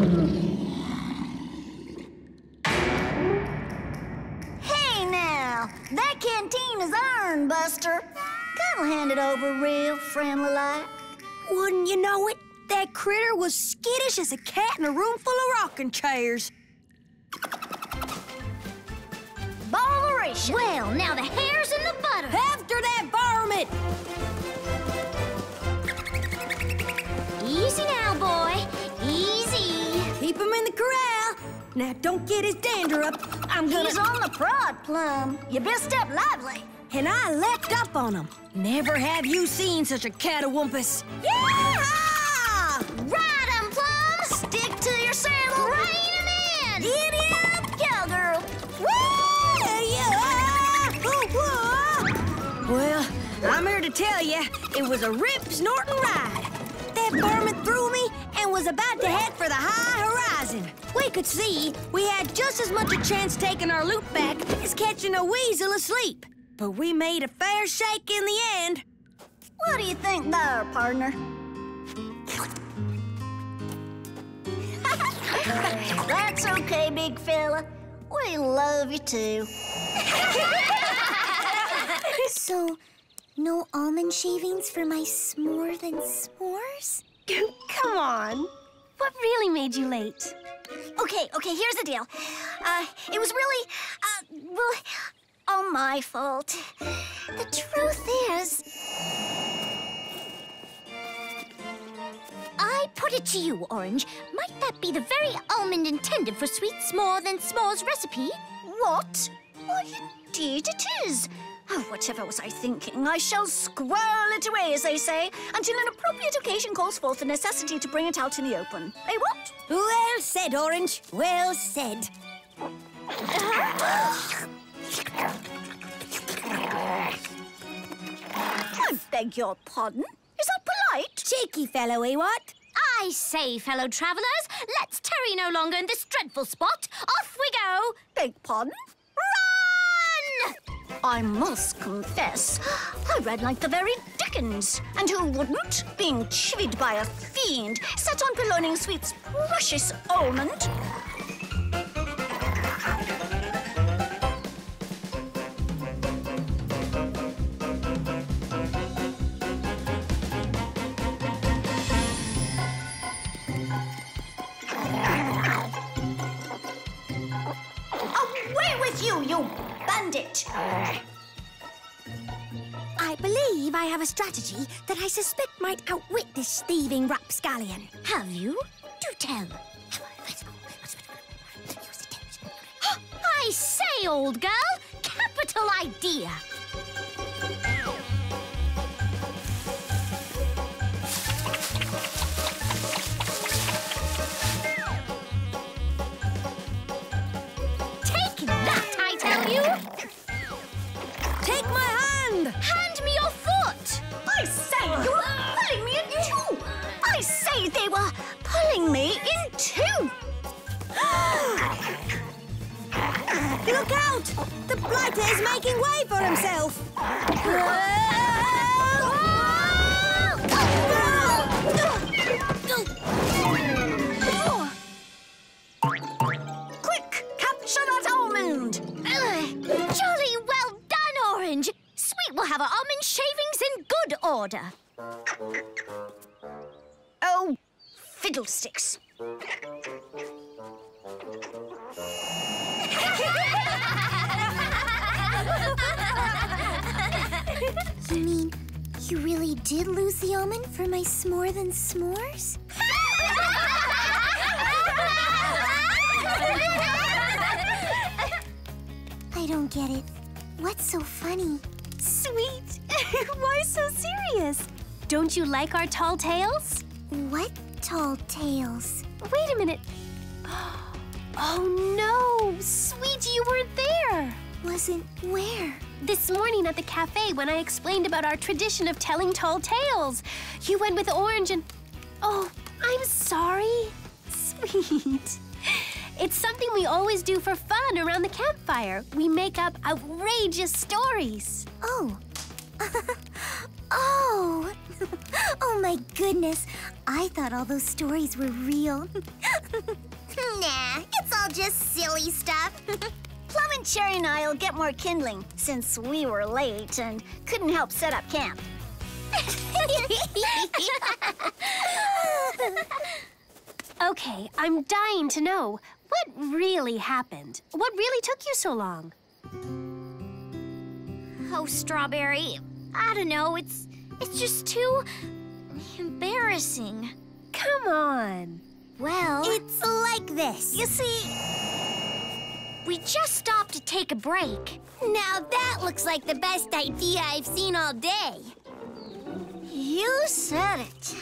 Hey now, that canteen is ours, Buster. Gotta hand it over real friendly like. Wouldn't you know it? That critter was skittish as a cat in a room full of rocking chairs. Balleration. Well, now the hair's in the butter. After that varmint! Easy now, boy. Easy. Keep him in the corral. Now don't get his dander up. I'm gonna. He's on the prod, Plum. You best step lively. And I leapt up on him. Never have you seen such a catawampus. Yeah! Ride 'em, Plum. Stick to your saddle. Rein 'em in. Giddy tell you, it was a rip snorting ride. That varmint threw me and was about to head for the high horizon. We could see we had just as much a chance taking our loot back as catching a weasel asleep. But we made a fair shake in the end. What do you think there, partner? That's okay, big fella. We love you too. So, no almond shavings for my s'more than s'mores? Come on. What really made you late? Okay, okay, here's the deal. Uh, it was really, uh, well, all my fault. The truth is, I put it to you, Orange. Might that be the very almond intended for Sweet S'more Than S'more's recipe? what? Why, indeed it is. Oh, whatever was I thinking? I shall squirrel it away, as they say, until an appropriate occasion calls forth the necessity to bring it out in the open. Eh, what? Well said, Orange. Well said. I beg your pardon? Is that polite? cheeky fellow, eh, what? I say, fellow travelers, let's tarry no longer in this dreadful spot. Off we go. Beg pardon? Run! I must confess, I read like the very dickens. And who wouldn't, being chivied by a fiend set on purloining Sweet's precious almond? Away with you, you bandit! I believe I have a strategy that I suspect might outwit this thieving rapscallion. Have you? Do tell. I say, old girl, capital idea. You! Take my hand! Hand me your foot! I say you were pulling me in two! I say they were pulling me in two! Look out! The blighter is making way for himself! Jolly well done, Orange! Sweet will have her almond shavings in good order. Oh, fiddlesticks. You mean you really did lose the almond for my s'more than s'mores? I don't get it. What's so funny? Sweet! Why so serious? Don't you like our tall tales? What tall tales? Wait a minute. Oh no! Sweet, you weren't there! Wasn't where? This morning at the cafe when I explained about our tradition of telling tall tales. You went with Orange and. Oh, I'm sorry. Sweet. It's something we always do for fun around the campfire. We make up outrageous stories. Oh. oh. oh my goodness. I thought all those stories were real. nah, it's all just silly stuff. Plum and Cherry and I'll get more kindling since we were late and couldn't help set up camp. Okay, I'm dying to know what really happened. What really took you so long? Oh, Strawberry, I don't know. It's it's just too embarrassing. Come on. Well, it's like this. you see, we just stopped to take a break. Now that looks like the best idea I've seen all day. You said it.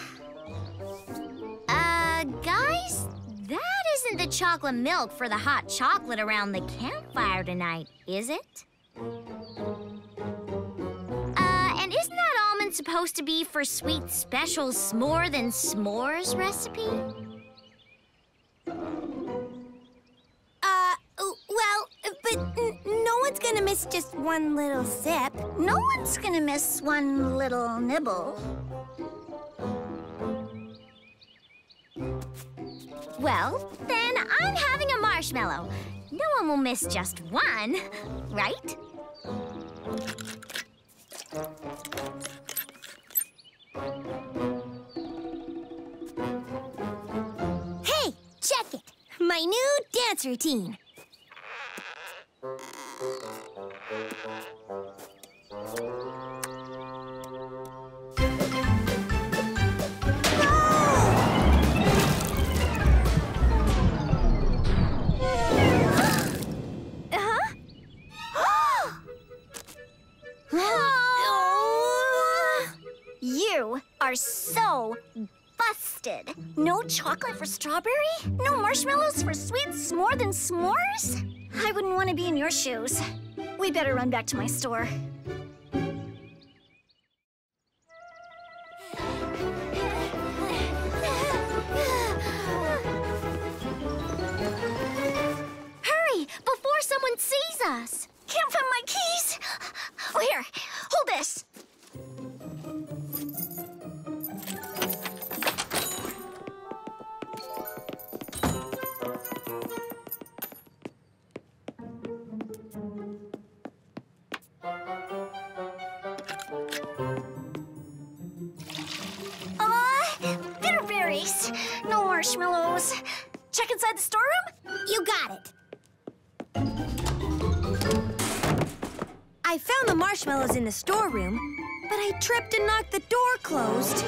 Uh, guys, that isn't the chocolate milk for the hot chocolate around the campfire tonight, is it? Uh, and isn't that almond supposed to be for sweet special s'more than s'mores recipe? Uh, well, but no one's gonna miss just one little sip. No one's gonna miss one little nibble. Well, then I'm having a marshmallow. No one will miss just one, right? Hey, check it. My new dance routine. are so busted. No chocolate for strawberry? No marshmallows for sweets more than s'mores? I wouldn't want to be in your shoes. We better run back to my store. Hurry, before someone sees us! Can't find my keys! Oh, here, in the storeroom, but I tripped and knocked the door closed,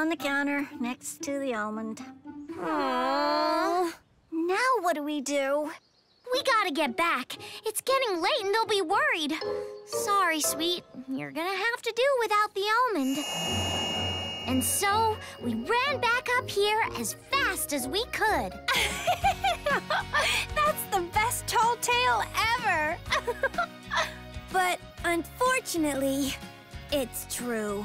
on the counter, next to the almond. Aww. Now what do we do? We gotta get back. It's getting late and they'll be worried. Sorry, sweet. You're gonna have to do without the almond. And so we ran back up here as fast as we could. That's the best tall tale ever. but unfortunately, it's true.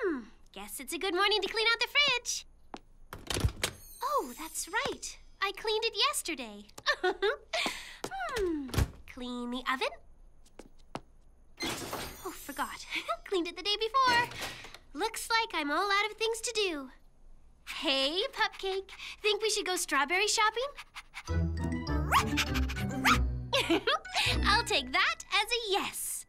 Hmm, guess it's a good morning to clean out the fridge. Oh, that's right. I cleaned it yesterday. hmm, clean the oven. Oh, forgot. Cleaned it the day before. Looks like I'm all out of things to do. Hey, Pupcake, think we should go strawberry shopping? I'll take that as a yes.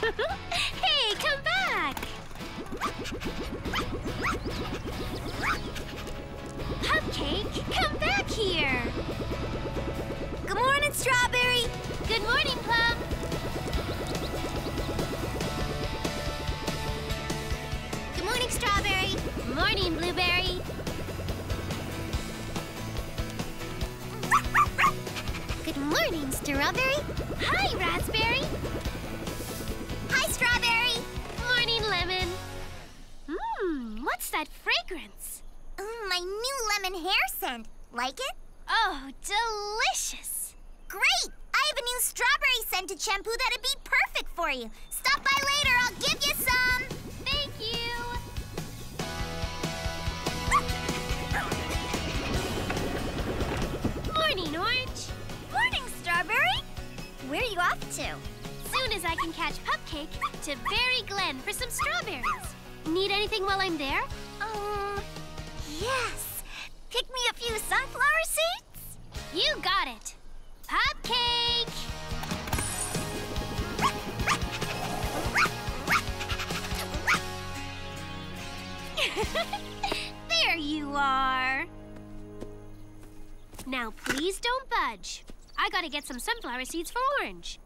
hey, come back! Pupcake, come back here! Good morning, Strawberry. Good morning, Plum. Good morning, Strawberry. Morning, Blueberry. Good morning, Strawberry. Hi, Raspberry. Hi, Strawberry. Morning, Lemon. Mmm, what's that fragrance? Mm, my new lemon hair scent. Like it? Oh, delicious. Great! I have a new strawberry scented shampoo that'd be perfect for you. Stop by later, I'll give you some. Thank you. Morning, Orange. Morning, Strawberry. Where are you off to? As soon as I can catch Pupcake to Berry Glen for some strawberries. Need anything while I'm there? Um, yes. Pick me a few sunflower seeds. You got it. Pupcake! there you are. Now, please don't budge. I gotta get some sunflower seeds for Orange.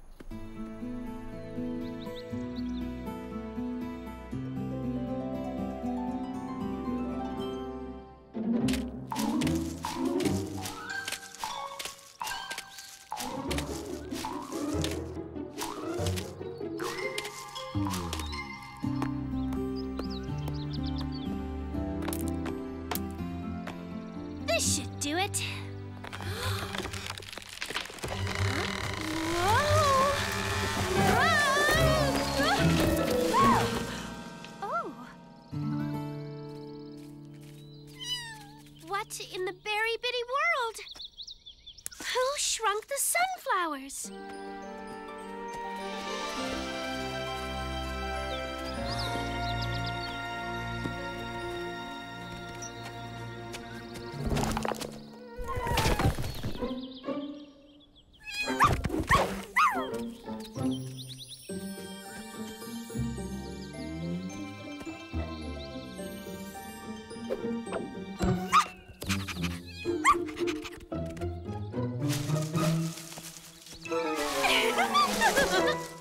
drunk the sunflowers. 哈哈哈哈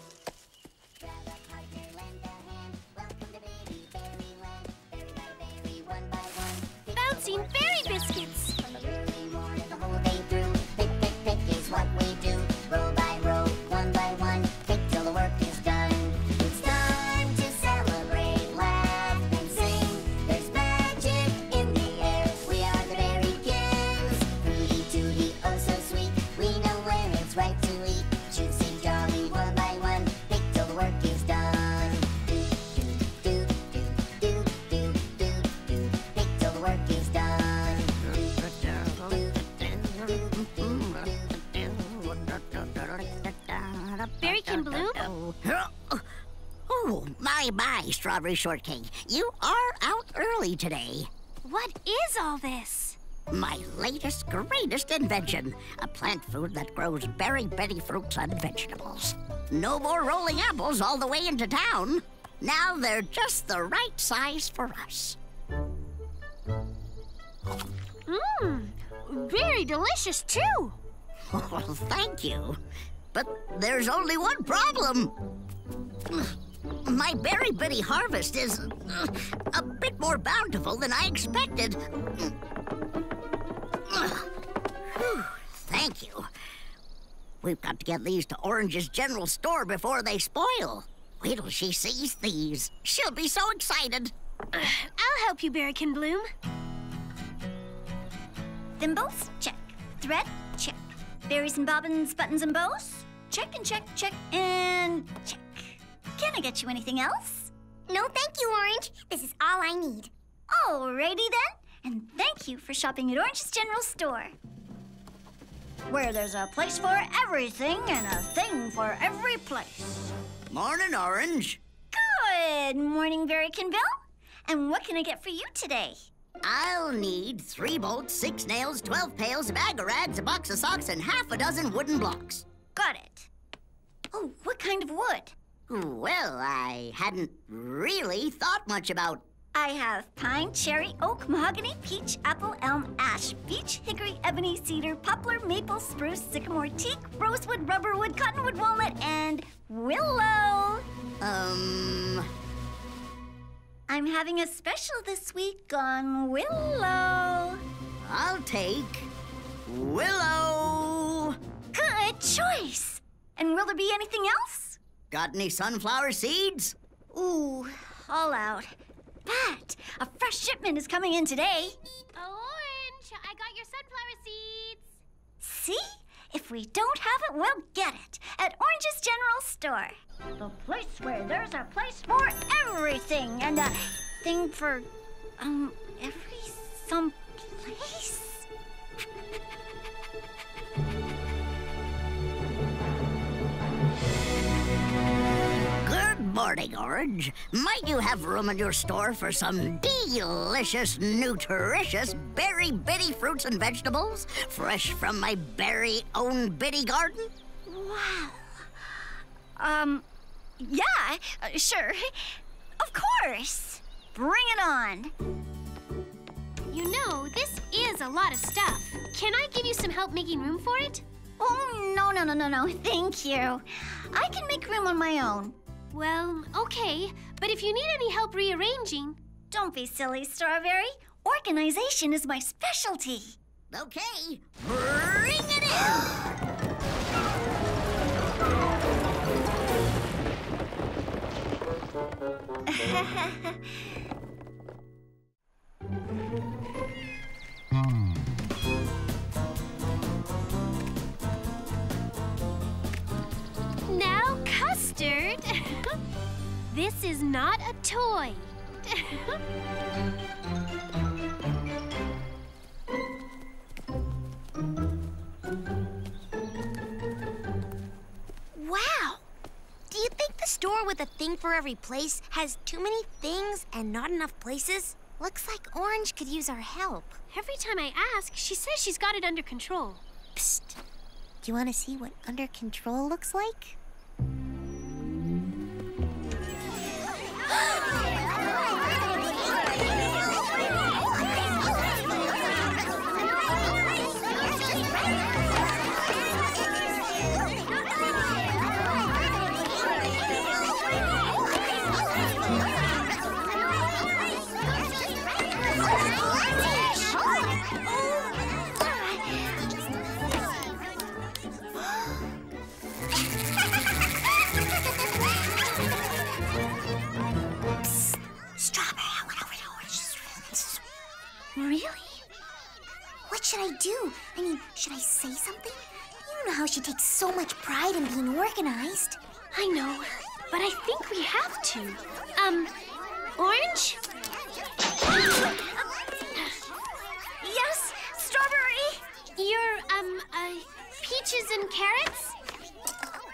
Strawberry Shortcake. You are out early today. What is all this? My latest, greatest invention. A plant food that grows berry bitty fruits and vegetables. No more rolling apples all the way into town. Now they're just the right size for us. Mmm, very delicious too. Well, thank you. But there's only one problem. My berry bitty harvest is uh, a bit more bountiful than I expected. Thank you. We've got to get these to Orange's general store before they spoil. Wait till she sees these. She'll be so excited. I'll help you, Berrykin Bloom. Thimbles? Check. Thread? Check. Berries and bobbins, buttons and bows? Check and check, check, and check. Can I get you anything else? No, thank you, Orange. This is all I need. Alrighty then. And thank you for shopping at Orange's General Store. Where there's a place for everything and a thing for every place. Morning, Orange. Good morning, Berrykin Bill. And what can I get for you today? I'll need three bolts, six nails, twelve pails, a bag of rags, a box of socks, and half a dozen wooden blocks. Got it. Oh, what kind of wood? Well, I hadn't really thought much about. I have pine, cherry, oak, mahogany, peach, apple, elm, ash, beech, hickory, ebony, cedar, poplar, maple, spruce, sycamore, teak, rosewood, rubberwood, cottonwood, walnut, and willow. Um. I'm having a special this week on willow. I'll take. Willow! Good choice. And will there be anything else? Got any sunflower seeds? Ooh, all out. But a fresh shipment is coming in today. Orange, I got your sunflower seeds. See? If we don't have it, we'll get it at Orange's General Store. The place where there's a place for everything and a thing for, um, every some morning, Orange. Might you have room in your store for some delicious, nutritious berry bitty fruits and vegetables? Fresh from my berry own bitty garden? Wow. Um, yeah, uh, sure. Of course. Bring it on. You know, this is a lot of stuff. Can I give you some help making room for it? Oh, no, no, no, no, no. Thank you. I can make room on my own. Well, okay, but if you need any help rearranging, Don't be silly, Strawberry. Organization is my specialty. Okay, bring it in! Mustard. this is not a toy. wow! Do you think the store with a thing for every place has too many things and not enough places? Looks like Orange could use our help. Every time I ask, she says she's got it under control. Psst. Do you want to see what under control looks like? Yeah. do? I mean, should I say something? You know how she takes so much pride in being organized. I know, but I think we have to. Um, Orange? Yes, Strawberry. You're, um, uh, peaches and carrots?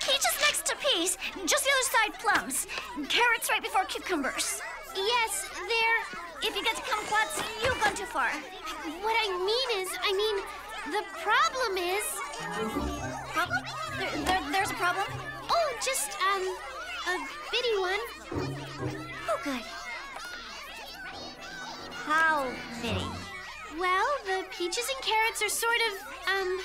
Peaches next to peas, just the other side plums. Carrots right before cucumbers. Yes, they're. If you get to kumquats, you've gone too far. What I mean is, I mean, the problem is. Problem? There, there, there's a problem? Oh, just, um, a bitty one. Oh, good. How fitting. Well, the peaches and carrots are sort of, um,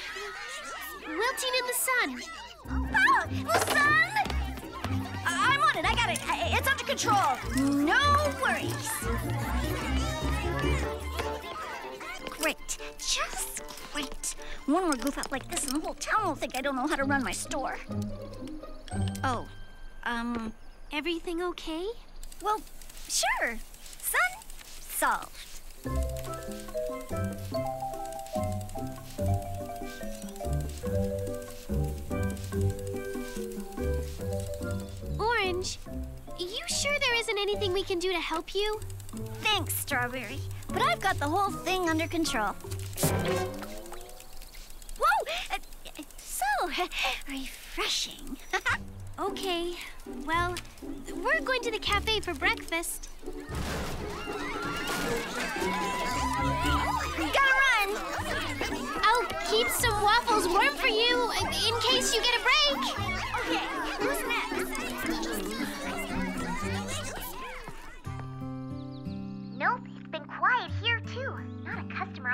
wilting in the sun. Oh, the sun! I- it. I got it. It's under control. No worries. Great. Just great. One more goof up like this, and the whole town will think I don't know how to run my store. Oh, um, Everything okay? well, sure. Sun solved. Anything we can do to help you? Thanks, Strawberry. But I've got the whole thing under control. Whoa! Uh, so refreshing. Okay, well, we're going to the cafe for breakfast. Gotta run! I'll keep some waffles warm for you in case you get a break. Okay,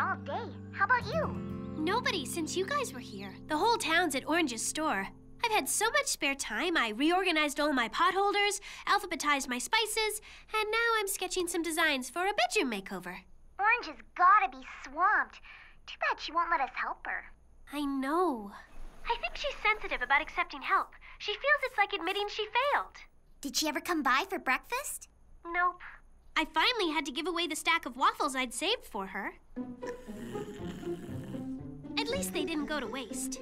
all day. How about you? Nobody since you guys were here. The whole town's at Orange's store. I've had so much spare time, I reorganized all my pot holders, alphabetized my spices, and now I'm sketching some designs for a bedroom makeover. Orange has gotta be swamped. Too bad she won't let us help her. I know. I think she's sensitive about accepting help. She feels it's like admitting she failed. Did she ever come by for breakfast? Nope. I finally had to give away the stack of waffles I'd saved for her. At least they didn't go to waste.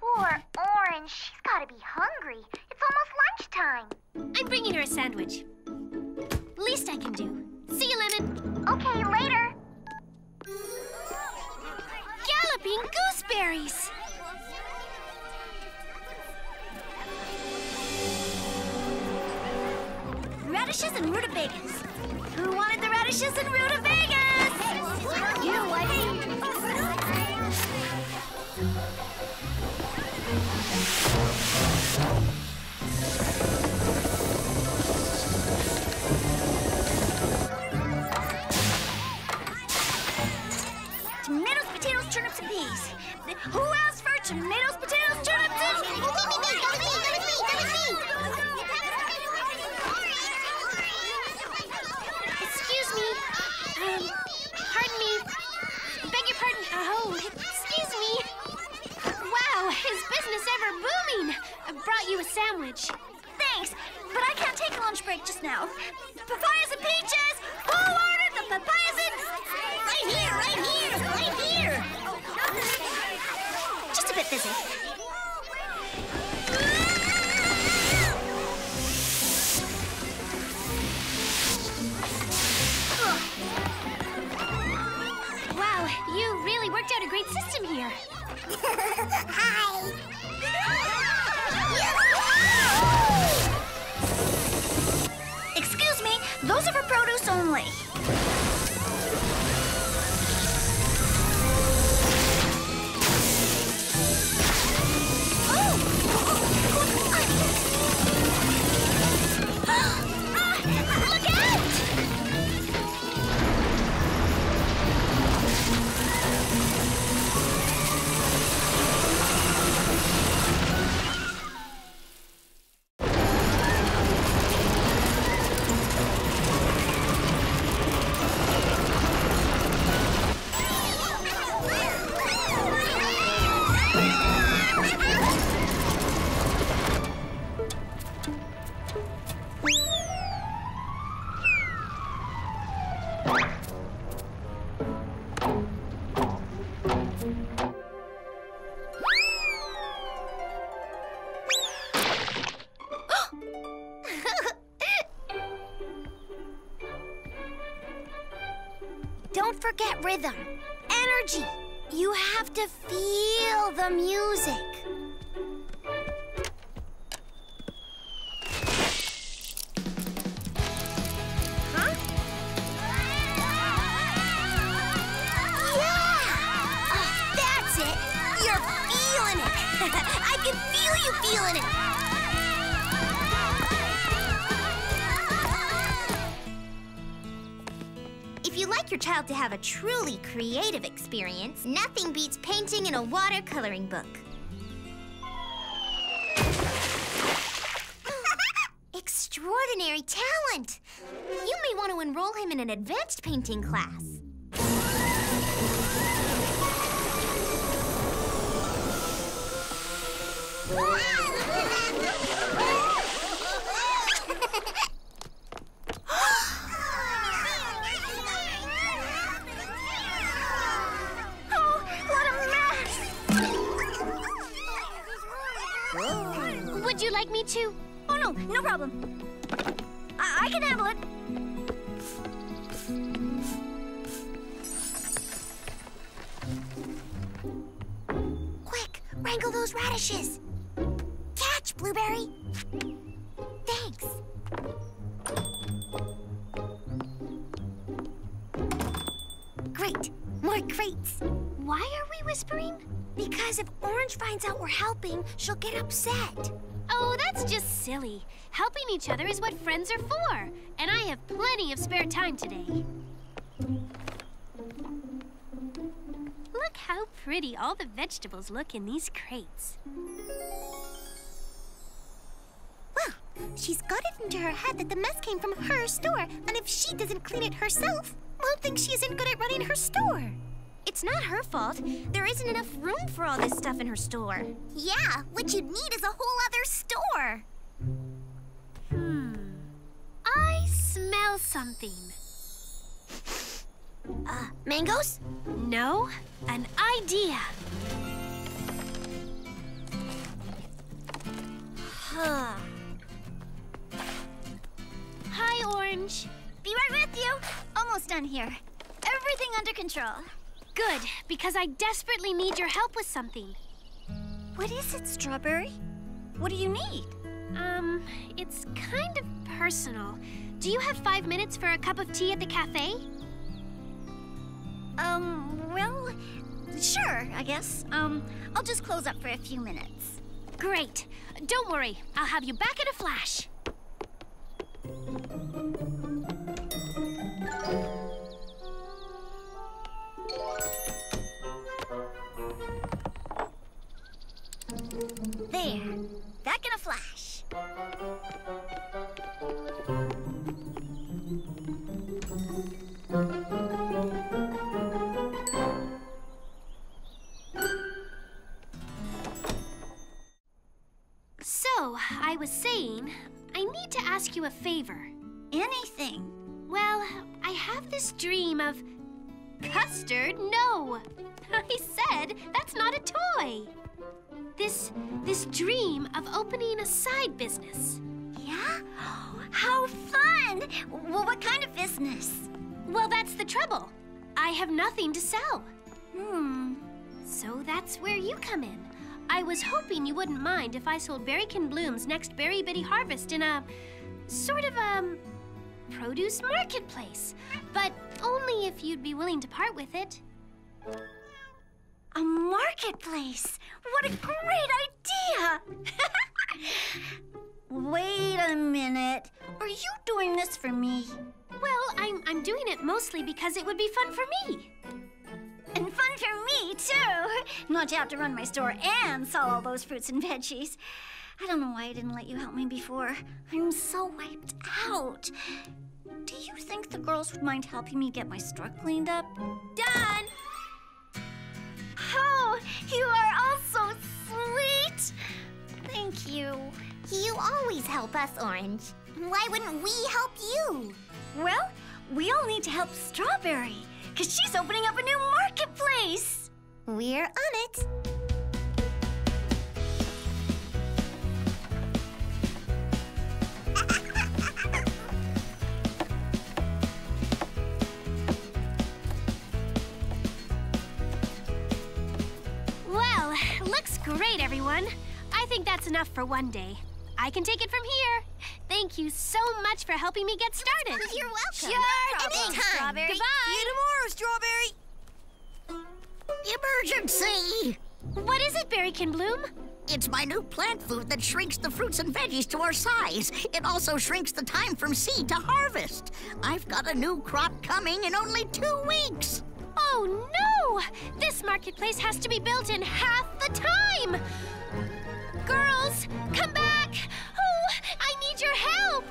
Poor Orange. She's gotta be hungry. It's almost lunchtime. I'm bringing her a sandwich. Least I can do. See you, Lemon. Okay, later. Galloping gooseberries! Radishes and rutabagas. Who wanted the radishes and rutabagas? You, I think. Tomatoes, potatoes, turnips, and peas. Who asked for tomatoes, potatoes, turnips, ever booming? I brought you a sandwich. Thanks, but I can't take a lunch break just now. Papayas and peaches! Who ordered the papayas and... Right here, right here, right here. Just a bit busy. Wow, you really worked out a great system here. Hi. Excuse me, those are for produce only. Rhythm, creative experience, nothing beats painting in a watercoloring book. Extraordinary talent! You may want to enroll him in an advanced painting class. Oh, Me to? Oh, no, no problem. I, I can handle it. Quick, wrangle those radishes. Catch, Blueberry. Thanks. Great, more crates. Why are we whispering? Because if Orange finds out we're helping, she'll get upset. Oh, that's just silly. Helping each other is what friends are for. And I have plenty of spare time today. Look how pretty all the vegetables look in these crates. Well, she's got it into her head that the mess came from her store, and if she doesn't clean it herself, we'll think she isn't good at running her store. It's not her fault. There isn't enough room for all this stuff in her store. Yeah, what you'd need is a whole other store. Hmm. I smell something. Uh, mangoes? No, an idea. Huh. Hi, Orange. Be right with you. Almost done here. Everything under control. Good, because I desperately need your help with something. What is it, Strawberry? What do you need? Um, it's kind of personal. Do you have five minutes for a cup of tea at the cafe? Um, well, sure, I guess. Um, I'll just close up for a few minutes. Great. Don't worry, I'll have you back in a flash. Back in a flash. So, I was saying, I need to ask you a favor. Anything. Well, I have this dream of. Custard? No! I said that's not a toy! This. this dream of opening a side business. Yeah? How fun! Well, what kind of business? Well, that's the trouble. I have nothing to sell. Hmm. So that's where you come in. I was hoping you wouldn't mind if I sold Berrykin Bloom's next Berry Bitty harvest in a sort of a produce marketplace, but only if you'd be willing to part with it. A marketplace. What a great idea! Wait a minute. Are you doing this for me? Well, I'm I'm doing it mostly because it would be fun for me. And fun for me, too. Not to have to run my store and sell all those fruits and veggies. I don't know why I didn't let you help me before. I'm so wiped out. Do you think the girls would mind helping me get my store cleaned up? Done. Oh, you are all so sweet. Thank you. You always help us, Orange. Why wouldn't we help you? Well, we all need to help Strawberry, because she's opening up a new marketplace. We're on it. Great, everyone. I think that's enough for one day. I can take it from here. Thank you so much for helping me get started. You're welcome. Sure, Anytime. Strawberry. Goodbye. See you tomorrow, Strawberry. Emergency! What is it, Berrykin Bloom? It's my new plant food that shrinks the fruits and veggies to our size. It also shrinks the time from seed to harvest. I've got a new crop coming in only two weeks. Oh no! This marketplace has to be built in half the time! Girls, come back! Oh, I need your help!